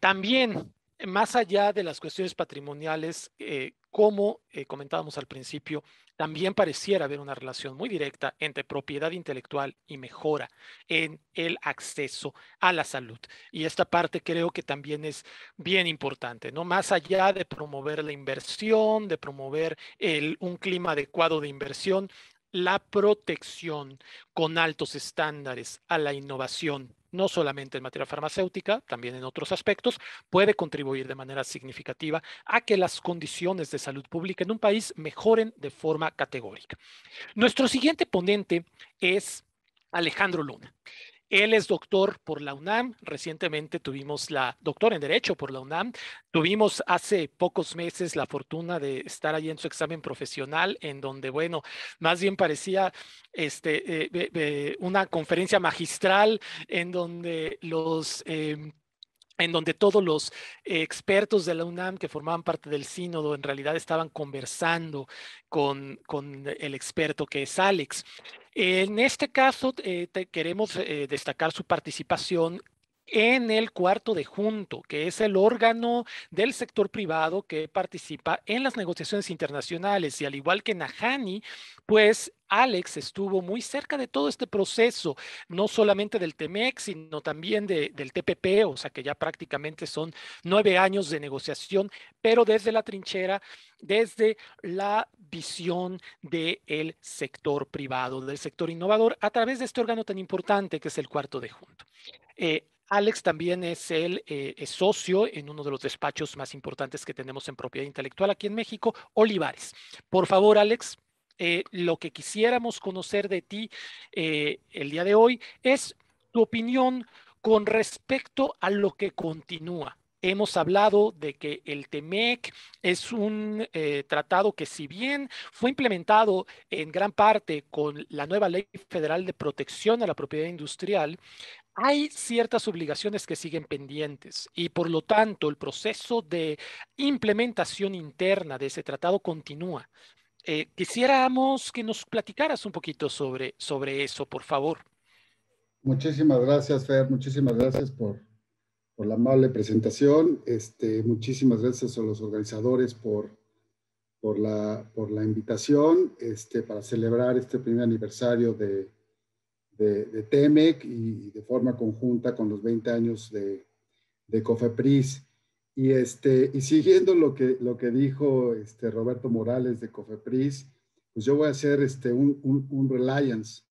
[SPEAKER 2] también más allá de las cuestiones patrimoniales, eh, como eh, comentábamos al principio, también pareciera haber una relación muy directa entre propiedad intelectual y mejora en el acceso a la salud. Y esta parte creo que también es bien importante, ¿no? Más allá de promover la inversión, de promover un clima adecuado de inversión, la protección con altos estándares a la innovación no solamente en materia farmacéutica, también en otros aspectos, puede contribuir de manera significativa a que las condiciones de salud pública en un país mejoren de forma categórica. Nuestro siguiente ponente es Alejandro Luna. Él es doctor por la UNAM. Recientemente tuvimos la doctor en Derecho por la UNAM. Tuvimos hace pocos meses la fortuna de estar allí en su examen profesional, en donde, bueno, más bien parecía este, eh, una conferencia magistral en donde los... Em, en donde todos los expertos de la UNAM que formaban parte del sínodo en realidad estaban conversando con, con el experto que es Alex. En este caso, eh, queremos eh, destacar su participación en el cuarto de junto, que es el órgano del sector privado que participa en las negociaciones internacionales. Y al igual que Nahani, pues Alex estuvo muy cerca de todo este proceso, no solamente del TEMEC, sino también del TPP, o sea que ya prácticamente son nueve años de negociación, pero desde la trinchera, desde la visión del sector privado, del sector innovador, a través de este órgano tan importante que es el cuarto de junto. Eh, Alex también es el eh, socio en uno de los despachos más importantes que tenemos en propiedad intelectual aquí en México, Olivares. Por favor, Alex, eh, lo que quisiéramos conocer de ti eh, el día de hoy es tu opinión con respecto a lo que continúa. Hemos hablado de que el TEMEC es un tratado que si bien fue implementado en gran parte con la nueva ley federal de protección a la propiedad industrial, hay ciertas obligaciones que siguen pendientes y por lo tanto el proceso de implementación interna de ese tratado continúa. Eh, quisiéramos que nos platicaras un poquito sobre, sobre eso, por favor.
[SPEAKER 5] Muchísimas gracias, Fer. Muchísimas gracias por, por la amable presentación. Este, muchísimas gracias a los organizadores por, por, la, por la invitación este, para celebrar este primer aniversario de, de, de TEMEC y, de forma conjunta con los 20 años de, de COFEPRIS. Y, este, y siguiendo lo que, lo que dijo este Roberto Morales de Cofepris, pues yo voy a hacer este, un, un, un reliance,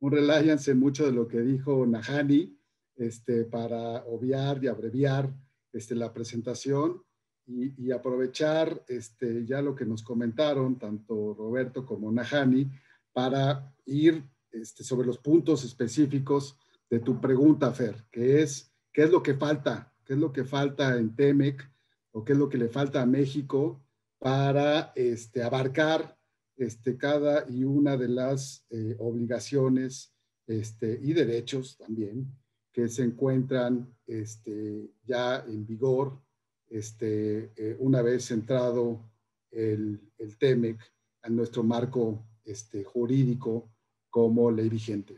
[SPEAKER 5] un reliance en mucho de lo que dijo Nahani, este, para obviar y abreviar este, la presentación y, y, aprovechar este, ya lo que nos comentaron, tanto Roberto como Nahani, para ir este, sobre los puntos específicos de tu pregunta, Fer, que es, ¿qué es lo que falta qué es lo que falta en TEMEC o qué es lo que le falta a México para este, abarcar este, cada y una de las eh, obligaciones y derechos también que se encuentran ya en vigor eh, una vez entrado el, TEMEC a nuestro marco jurídico como ley vigente.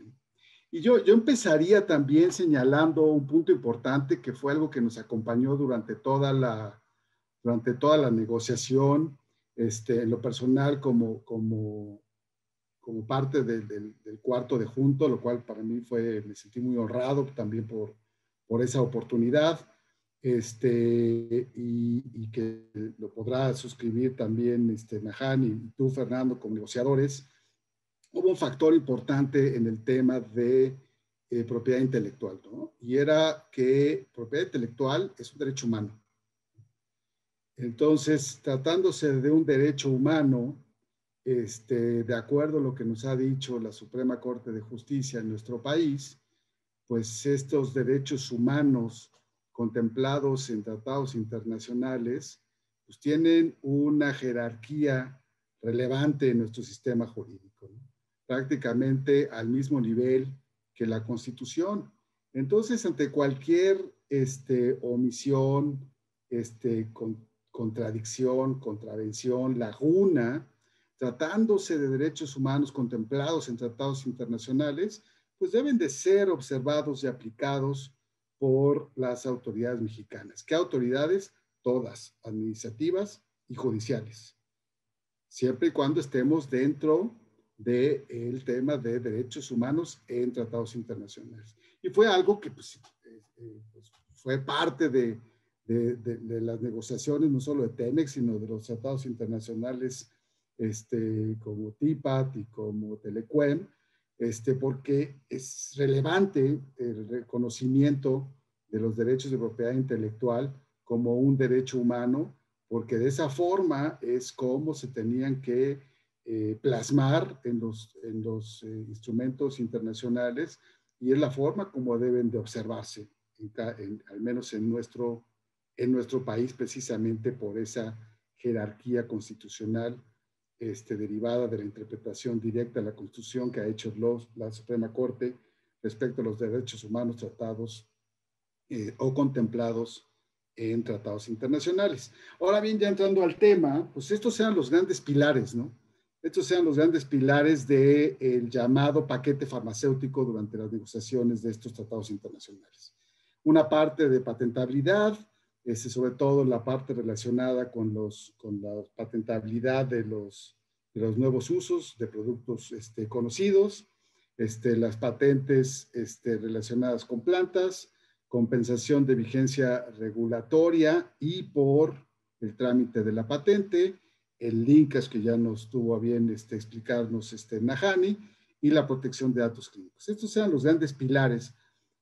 [SPEAKER 5] Y yo, yo empezaría también señalando un punto importante que fue algo que nos acompañó durante toda la, durante toda la negociación, este, en lo personal como, como, como parte del, del, cuarto de junto, lo cual para mí fue, me sentí muy honrado también por, por esa oportunidad, este, y, y que lo podrá suscribir también este, Nahan y tú, Fernando, como negociadores hubo un factor importante en el tema de eh, propiedad intelectual, ¿no? Y era que propiedad intelectual es un derecho humano. Entonces, tratándose de un derecho humano, este, de acuerdo a lo que nos ha dicho la Suprema Corte de Justicia en nuestro país, pues estos derechos humanos contemplados en tratados internacionales, pues tienen una jerarquía relevante en nuestro sistema jurídico. ¿no? Prácticamente al mismo nivel que la Constitución. Entonces, ante cualquier este, omisión, este, contradicción, contravención, laguna, tratándose de derechos humanos contemplados en tratados internacionales, pues deben de ser observados y aplicados por las autoridades mexicanas. ¿Qué autoridades? todas, administrativas y judiciales, siempre y cuando estemos dentro del tema de derechos humanos en tratados internacionales. Y fue algo que pues, eh, eh, pues, fue parte de, de, de, las negociaciones, no solo de TEMEX, sino de los tratados internacionales este, como TIPAT y como Telecuem, este, porque es relevante el reconocimiento de los derechos de propiedad intelectual como un derecho humano, porque de esa forma es como se tenían que eh, plasmar en los, en los eh, instrumentos internacionales y es la forma como deben de observarse, al menos en nuestro, en nuestro país, precisamente por esa jerarquía constitucional este, derivada de la interpretación directa de la Constitución que ha hecho los, la Suprema Corte respecto a los derechos humanos tratados eh, o contemplados en tratados internacionales. Ahora bien, ya entrando al tema, pues estos sean los grandes pilares, ¿no? Estos sean los grandes pilares del el llamado paquete farmacéutico durante las negociaciones de estos tratados internacionales. Una parte de patentabilidad, este, sobre todo la parte relacionada con, los, con la patentabilidad de los, de los nuevos usos de productos este, conocidos, este, las patentes este, relacionadas con plantas, compensación de vigencia regulatoria y por el trámite de la patente, el linkage que ya nos tuvo a bien este, explicarnos este, Nahani y la protección de datos clínicos. Estos eran los grandes pilares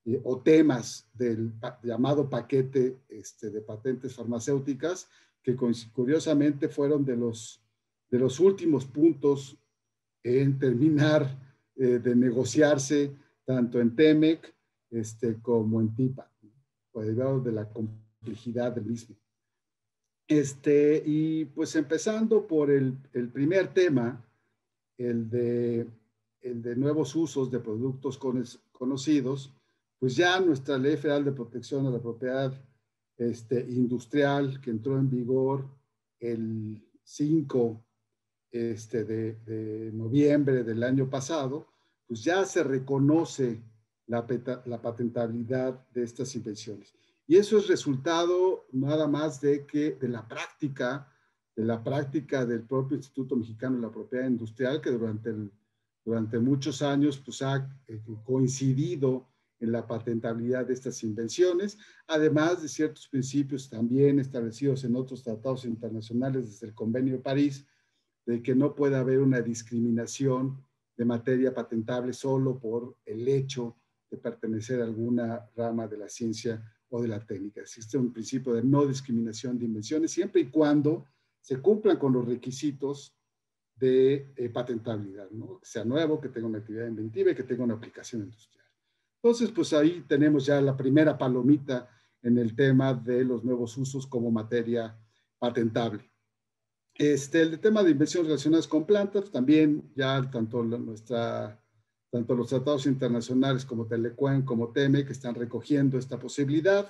[SPEAKER 5] eh, o temas del llamado paquete este, de patentes farmacéuticas que curiosamente fueron de los, de los últimos puntos en terminar eh, de negociarse tanto en TEMEC este, como en TIPA, por derivado de la complejidad del mismo. Este, y pues empezando por el, primer tema, el de, de nuevos usos de productos conocidos, pues ya nuestra Ley Federal de Protección a la Propiedad este, Industrial, que entró en vigor el 5 este, de, de, noviembre del año pasado, pues ya se reconoce la, la patentabilidad de estas invenciones. Y eso es resultado nada más de que de la práctica, de la práctica del propio Instituto Mexicano de la Propiedad Industrial, que durante, durante muchos años pues, ha eh, coincidido en la patentabilidad de estas invenciones, además de ciertos principios también establecidos en otros tratados internacionales desde el Convenio de París, de que no puede haber una discriminación de materia patentable solo por el hecho de pertenecer a alguna rama de la ciencia o de la técnica. Existe un principio de no discriminación de invenciones siempre y cuando se cumplan con los requisitos de eh, patentabilidad, ¿no? que sea nuevo, que tenga una actividad inventiva y que tenga una aplicación industrial. Entonces, pues ahí tenemos ya la primera palomita en el tema de los nuevos usos como materia patentable. Este, el tema de invenciones relacionadas con plantas, también ya tanto nuestra tanto los tratados internacionales como Telecuen, como TEME, que están recogiendo esta posibilidad.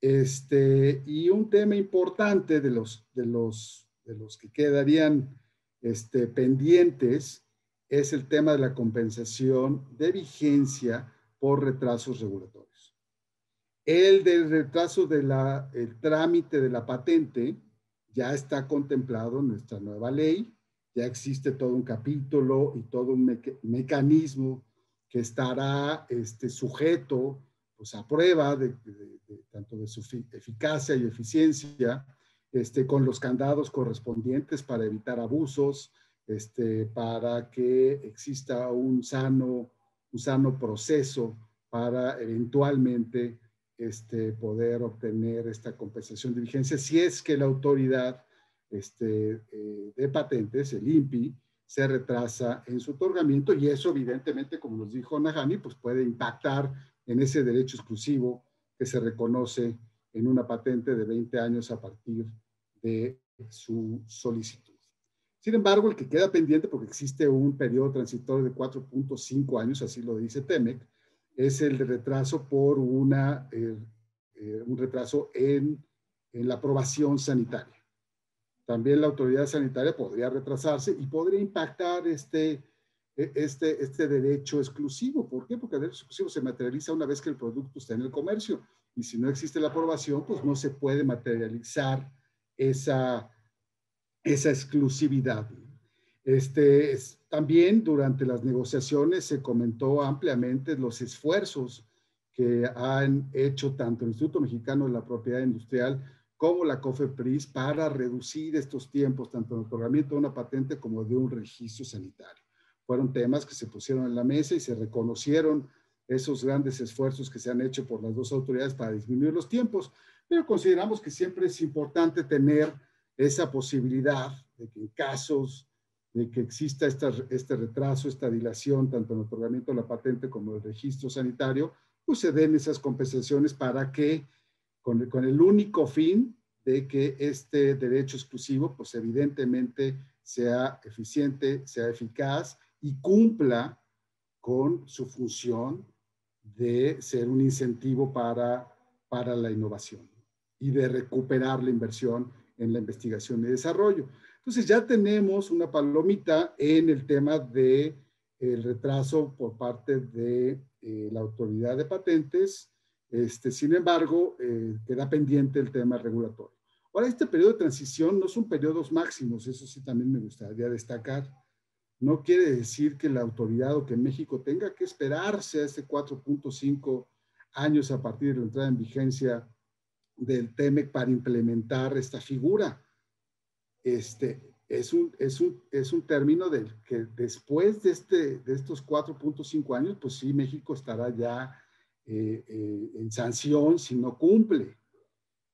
[SPEAKER 5] Este, y un tema importante de los, de los, de los que quedarían este, pendientes es el tema de la compensación de vigencia por retrasos regulatorios. El del retraso del trámite de la patente ya está contemplado en nuestra nueva ley ya existe todo un capítulo y todo un mecanismo que estará este, sujeto pues, a prueba de, tanto de su eficacia y eficiencia, este, con los candados correspondientes para evitar abusos, este, para que exista un sano, un sano proceso para eventualmente este, poder obtener esta compensación de vigencia si es que la autoridad este, eh, de patentes, el INPI, se retrasa en su otorgamiento y eso evidentemente, como nos dijo Nahani, pues puede impactar en ese derecho exclusivo que se reconoce en una patente de 20 años a partir de su solicitud. Sin embargo, el que queda pendiente, porque existe un periodo transitorio de 4.5 años, así lo dice TEMEC, es el retraso por una, eh, eh, un retraso en, en la aprobación sanitaria también la autoridad sanitaria podría retrasarse y podría impactar este, e, este, este derecho exclusivo. ¿Por qué? Porque el derecho exclusivo se materializa una vez que el producto está en el comercio y si no existe la aprobación, pues no se puede materializar esa, esa exclusividad. Este, también durante las negociaciones se comentó ampliamente los esfuerzos que han hecho tanto el Instituto Mexicano de la Propiedad Industrial como la COFEPRIS para reducir estos tiempos, tanto el otorgamiento de una patente como de un registro sanitario. Fueron temas que se pusieron en la mesa y se reconocieron esos grandes esfuerzos que se han hecho por las dos autoridades para disminuir los tiempos, pero consideramos que siempre es importante tener esa posibilidad de que en casos de que exista este retraso, esta dilación, tanto en el otorgamiento de la patente como el registro sanitario, pues se den esas compensaciones para que con, el único fin de que este derecho exclusivo, pues evidentemente sea eficiente, sea eficaz y cumpla con su función de ser un incentivo para, para la innovación y de recuperar la inversión en la investigación y desarrollo. Entonces ya tenemos una palomita en el tema de el retraso por parte de eh, la autoridad de patentes. Este, sin embargo, eh, queda pendiente el tema regulatorio. Ahora, este periodo de transición no son periodos máximos, eso sí también me gustaría destacar. No quiere decir que la autoridad o que México tenga que esperarse a este 4.5 años a partir de la entrada en vigencia del TEMEC para implementar esta figura. Este, es un, es un, es un término del que después de, este, de estos 4.5 años, pues sí, México estará ya eh, eh, en sanción si no cumple.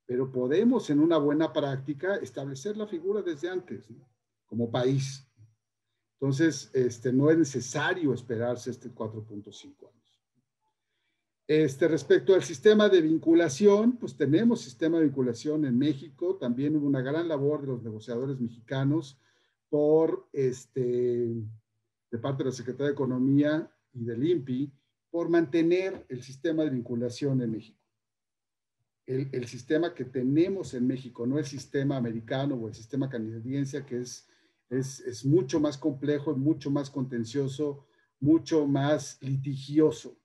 [SPEAKER 5] Pero podemos en una buena práctica establecer la figura desde antes, como país. Entonces, este, no es necesario esperarse este 4.5 años. Este, respecto al sistema de vinculación, pues tenemos sistema de vinculación en México. También hubo una gran labor de los negociadores mexicanos por, este, de parte de la Secretaría de Economía y del INPI, por mantener el sistema de vinculación en México. El, el, sistema que tenemos en México, no el sistema americano o el sistema canadiense, que es, es, es mucho más complejo, mucho más contencioso, mucho más litigioso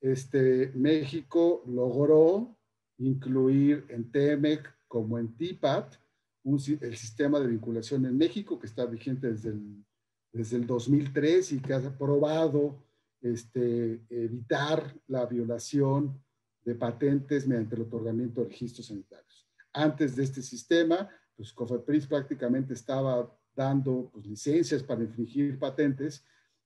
[SPEAKER 5] este, México logró incluir en TEMEC como en TIPAT el sistema de vinculación en México que está vigente desde el, desde el 2003 y que ha aprobado este, evitar la violación de patentes mediante el otorgamiento de registros sanitarios. Antes de este sistema, pues COFEPRIS prácticamente estaba dando pues, licencias para infringir patentes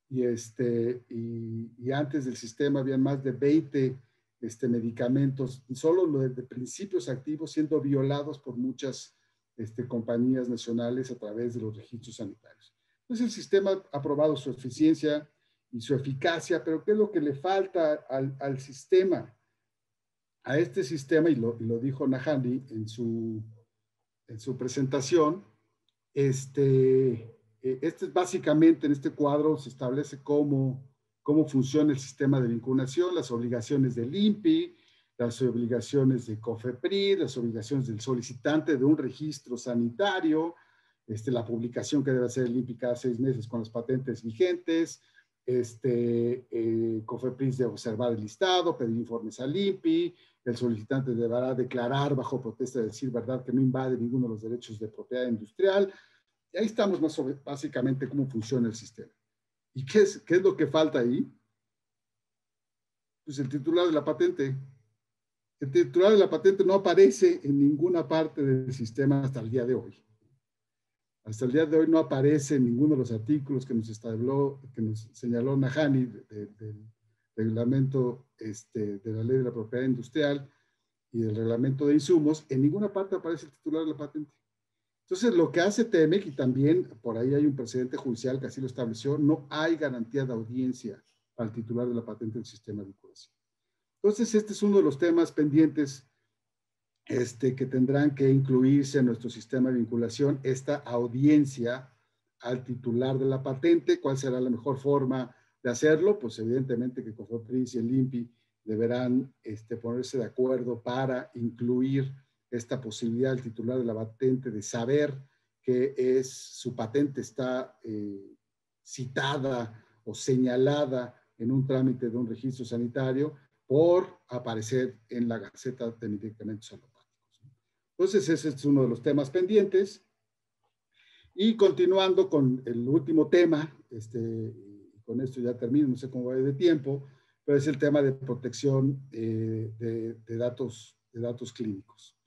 [SPEAKER 5] y, este, y, antes del sistema había más de 20 este, medicamentos, solo de, principios activos siendo violados por muchas este, compañías nacionales a través de los registros sanitarios. Entonces el sistema ha probado su eficiencia y su eficacia, pero ¿qué es lo que le falta al, al sistema? A este sistema, y lo, lo dijo Nahani en su, en su presentación, este, eh, este es básicamente en este cuadro se establece cómo, cómo funciona el sistema de vinculación, las obligaciones del INPI, las obligaciones de COFEPRI, las obligaciones del solicitante de un registro sanitario, este, la publicación que debe hacer el INPI cada seis meses con las patentes vigentes, este, eh, COFEPRIS debe observar el listado, pedir informes al INPI, el solicitante deberá declarar bajo protesta de decir verdad que no invade ninguno de los derechos de propiedad industrial, y ahí estamos más básicamente cómo funciona el sistema. ¿Y qué es, qué es lo que falta ahí? Pues el titular de la patente. El titular de la patente no aparece en ninguna parte del sistema hasta el día de hoy. Hasta el día de hoy no aparece en ninguno de los artículos que nos, establó, que nos señaló Nahani del reglamento este, de la ley de la propiedad industrial y del reglamento de insumos. En ninguna parte aparece el titular de la patente. Entonces, lo que hace TEMEC, y también por ahí hay un precedente judicial que así lo estableció, no hay garantía de audiencia al titular de la patente del sistema de vinculación. Entonces, este es uno de los temas pendientes este, que tendrán que incluirse en nuestro sistema de vinculación, esta audiencia al titular de la patente. ¿Cuál será la mejor forma de hacerlo? Pues evidentemente que COFEPRIS y el INPI deberán este, ponerse de acuerdo para incluir esta posibilidad del titular de la patente de saber que es, su patente está eh, citada o señalada en un trámite de un registro sanitario por aparecer en la Gaceta de Medicamentos Alopáticos. Entonces, ese es uno de los temas pendientes. Y continuando con el último tema, este, con esto ya termino, no sé cómo va de tiempo, pero es el tema de protección eh, de, datos, de datos clínicos.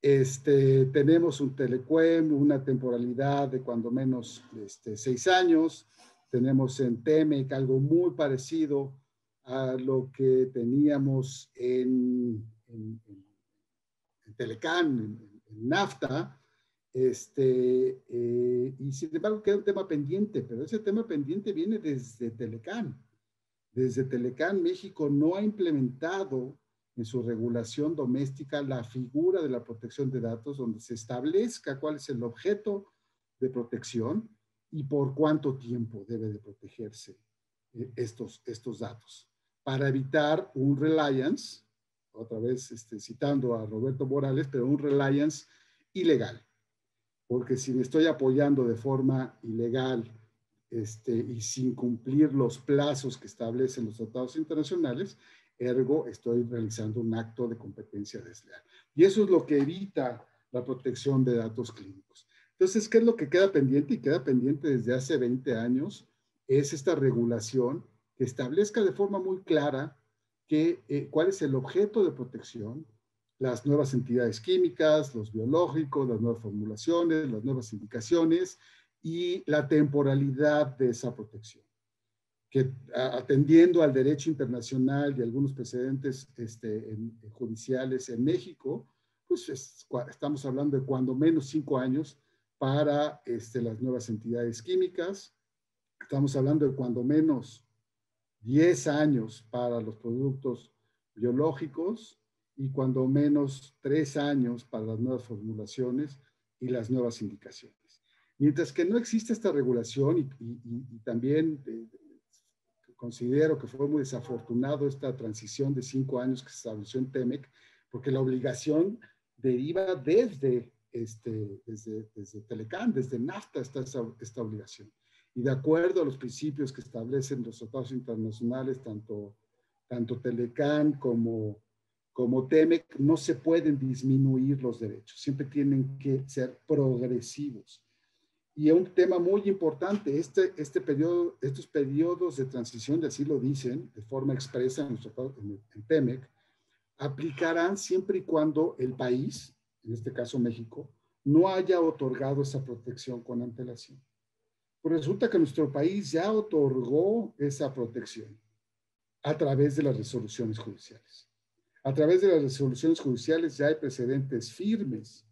[SPEAKER 5] Este, tenemos un telecuem, una temporalidad de cuando menos este, seis años. Tenemos en TEMEC algo muy parecido a lo que teníamos en, en, en Telecán, en, NAFTA. Este, eh, y sin embargo queda un tema pendiente, pero ese tema pendiente viene desde Telecán. Desde Telecán, México no ha implementado en su regulación doméstica la figura de la protección de datos, donde se establezca cuál es el objeto de protección y por cuánto tiempo debe de protegerse eh, estos, estos datos, para evitar un reliance, otra vez este, citando a Roberto Morales, pero un reliance ilegal. Porque si me estoy apoyando de forma ilegal este, y sin cumplir los plazos que establecen los tratados internacionales, ergo estoy realizando un acto de competencia desleal. Y eso es lo que evita la protección de datos clínicos. Entonces, ¿qué es lo que queda pendiente? Y queda pendiente desde hace 20 años, es esta regulación que establezca de forma muy clara que, eh, cuál es el objeto de protección, las nuevas entidades químicas, los biológicos, las nuevas formulaciones, las nuevas indicaciones y la temporalidad de esa protección. Que atendiendo al derecho internacional y algunos precedentes este, judiciales en México, pues estamos hablando de cuando menos cinco años para este, las nuevas entidades químicas, estamos hablando de cuando menos diez años para los productos biológicos y cuando menos tres años para las nuevas formulaciones y las nuevas indicaciones. Mientras que no existe esta regulación y, también eh, considero que fue muy desafortunado esta transición de cinco años que se estableció en TEMEC, porque la obligación deriva desde, este, desde, desde Telecán, desde NAFTA está esta obligación. Y de acuerdo a los principios que establecen los tratados internacionales, tanto, tanto Telecán como, como TEMEC, no se pueden disminuir los derechos, siempre tienen que ser progresivos. Y un tema muy importante, este, este periodo, estos periodos de transición, de así lo dicen de forma expresa en, en, en TEMEC, aplicarán siempre y cuando el país, en este caso México, no haya otorgado esa protección con antelación. Pues resulta que nuestro país ya otorgó esa protección a través de las resoluciones judiciales. A través de las resoluciones judiciales ya hay precedentes firmes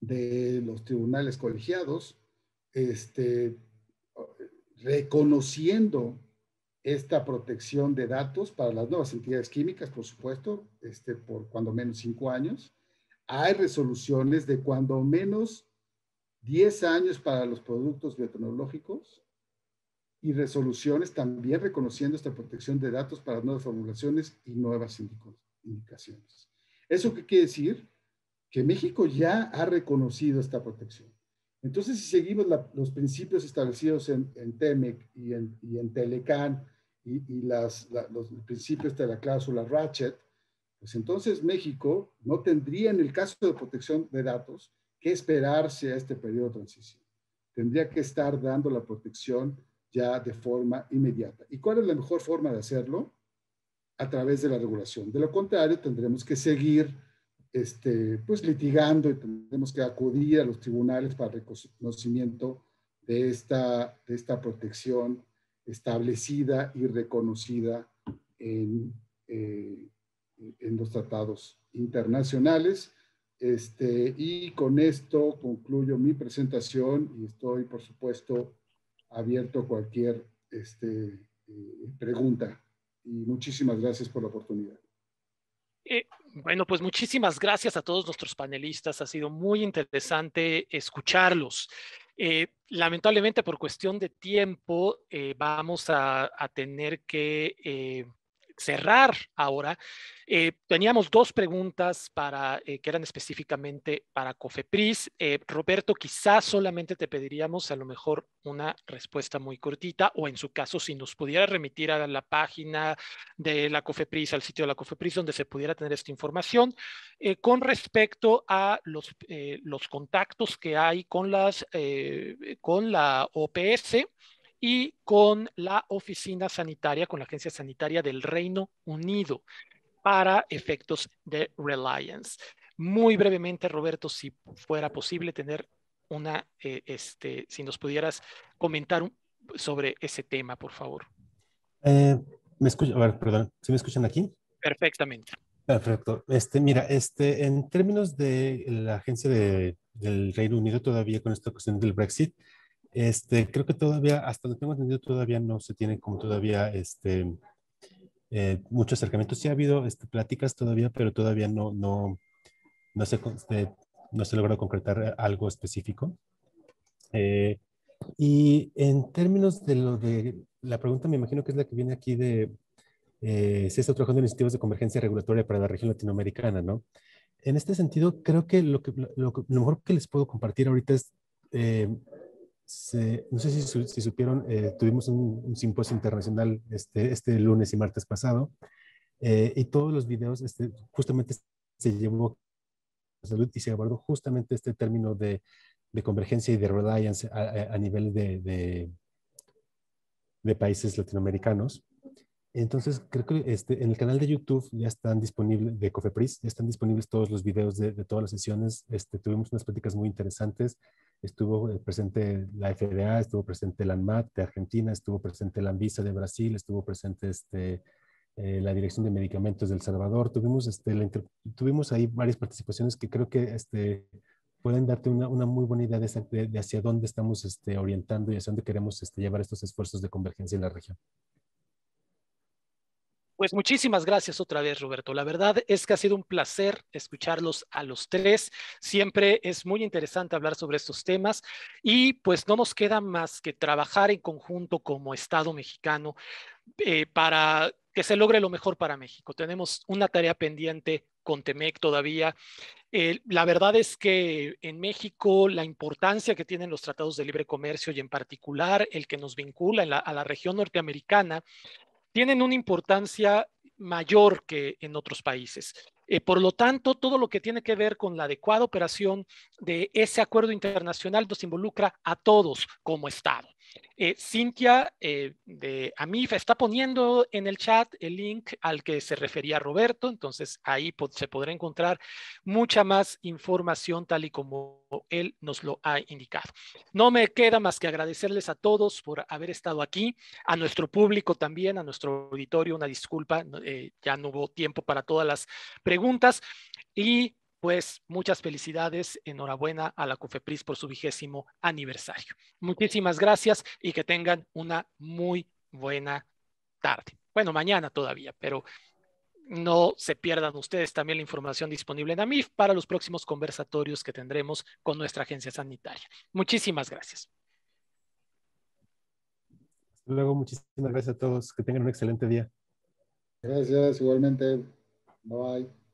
[SPEAKER 5] de los tribunales colegiados, este, reconociendo esta protección de datos para las nuevas entidades químicas, por supuesto, este, por cuando menos cinco años. Hay resoluciones de cuando menos 10 años para los productos biotecnológicos y resoluciones también reconociendo esta protección de datos para nuevas formulaciones y nuevas indicaciones. ¿Eso qué quiere decir? que México ya ha reconocido esta protección. Entonces, si seguimos los principios establecidos en, TEMEC y en, y Telecan y, los principios de la cláusula Ratchet, pues entonces México no tendría en el caso de protección de datos esperarse a este periodo de transición. Tendría que estar dando la protección ya de forma inmediata. ¿Y cuál es la mejor forma de hacerlo? A través de la regulación. De lo contrario, tendremos que seguir este, pues litigando y tenemos que acudir a los tribunales para reconocimiento de esta, de esta protección establecida y reconocida en, eh, en los tratados internacionales. Este, y con esto concluyo mi presentación y estoy, por supuesto, abierto a cualquier este, eh, pregunta. Y muchísimas gracias por la oportunidad.
[SPEAKER 2] Eh, bueno, pues muchísimas gracias a todos nuestros panelistas. Ha sido muy interesante escucharlos. Eh, lamentablemente, por cuestión de tiempo, eh, vamos a, tener que cerrar ahora, eh, teníamos dos preguntas para, eh, que eran específicamente para COFEPRIS. Eh, Roberto, quizás solamente te pediríamos a lo mejor una respuesta muy cortita o en su caso si nos pudiera remitir a la página de la COFEPRIS, al sitio de la COFEPRIS donde se pudiera tener esta información con respecto a los, los contactos que hay con, las, con la OPS y con la Oficina Sanitaria, con la Agencia Sanitaria del Reino Unido para efectos de Reliance. Muy brevemente, Roberto, si fuera posible tener una, eh, este, si nos pudieras comentar sobre ese tema, por favor.
[SPEAKER 3] Eh, me escuchan, a ver, perdón, ¿sí me escuchan aquí?
[SPEAKER 2] Perfectamente.
[SPEAKER 3] Perfecto. Este, mira, este, en términos de la agencia de, del Reino Unido, todavía con esta cuestión del Brexit, este, creo que todavía, hasta donde tengo entendido, todavía no se tienen como todavía este, eh, muchos acercamientos. Sí ha habido este, pláticas todavía, pero todavía no, no, no, se, este, no se logra concretar algo específico. Eh, y en términos de lo de la pregunta, me imagino que es la que viene aquí de eh, si está trabajando en iniciativas de convergencia regulatoria para la región latinoamericana, ¿no? En este sentido, creo que lo, que, lo, mejor que les puedo compartir ahorita es no sé si, supieron, eh, tuvimos un, simposio internacional este, este lunes y martes pasado, eh, y todos los videos este, justamente se llevó a salud y se abordó justamente este término de, de convergencia y de reliance a, nivel de, de, países latinoamericanos. Entonces, creo que este, en el canal de YouTube ya están disponibles, de Cofepris, ya están disponibles todos los videos de, todas las sesiones. Este, tuvimos unas pláticas muy interesantes estuvo eh, presente la FDA, estuvo presente la ANMAT de Argentina, estuvo presente la ANVISA de Brasil, estuvo presente este, eh, la Dirección de Medicamentos del Salvador. Tuvimos, este, tuvimos ahí varias participaciones que creo que este, pueden darte una, una muy buena idea de, de, hacia dónde estamos este, orientando y hacia dónde queremos este, llevar estos esfuerzos de convergencia en la región.
[SPEAKER 2] Pues muchísimas gracias otra vez, Roberto. La verdad es que ha sido un placer escucharlos a los tres. Siempre es muy interesante hablar sobre estos temas y pues no nos queda más que trabajar en conjunto como Estado mexicano eh, para que se logre lo mejor para México. Tenemos una tarea pendiente con Temec todavía. Eh, la verdad es que en México la importancia que tienen los tratados de libre comercio y en particular el que nos vincula a la región norteamericana tienen una importancia mayor que en otros países. Eh, por lo tanto, todo lo que tiene que ver con la adecuada operación de ese acuerdo internacional nos involucra a todos como Estado. Eh, Cintia eh, de AMIF está poniendo en el chat el link al que se refería Roberto, entonces ahí se podrá encontrar mucha más información tal y como él nos lo ha indicado. No me queda más que agradecerles a todos por haber estado aquí, a nuestro público también, a nuestro auditorio, una disculpa, eh, ya no hubo tiempo para todas las preguntas y pues muchas felicidades, enhorabuena a la COFEPRIS por su vigésimo aniversario. Muchísimas gracias y que tengan una muy buena tarde. Bueno, mañana todavía, pero no se pierdan ustedes también la información disponible en AMIF para los próximos conversatorios que tendremos con nuestra agencia sanitaria. Muchísimas gracias.
[SPEAKER 3] Hasta luego, muchísimas gracias a todos. Que tengan un excelente día.
[SPEAKER 5] Gracias, igualmente. Bye bye.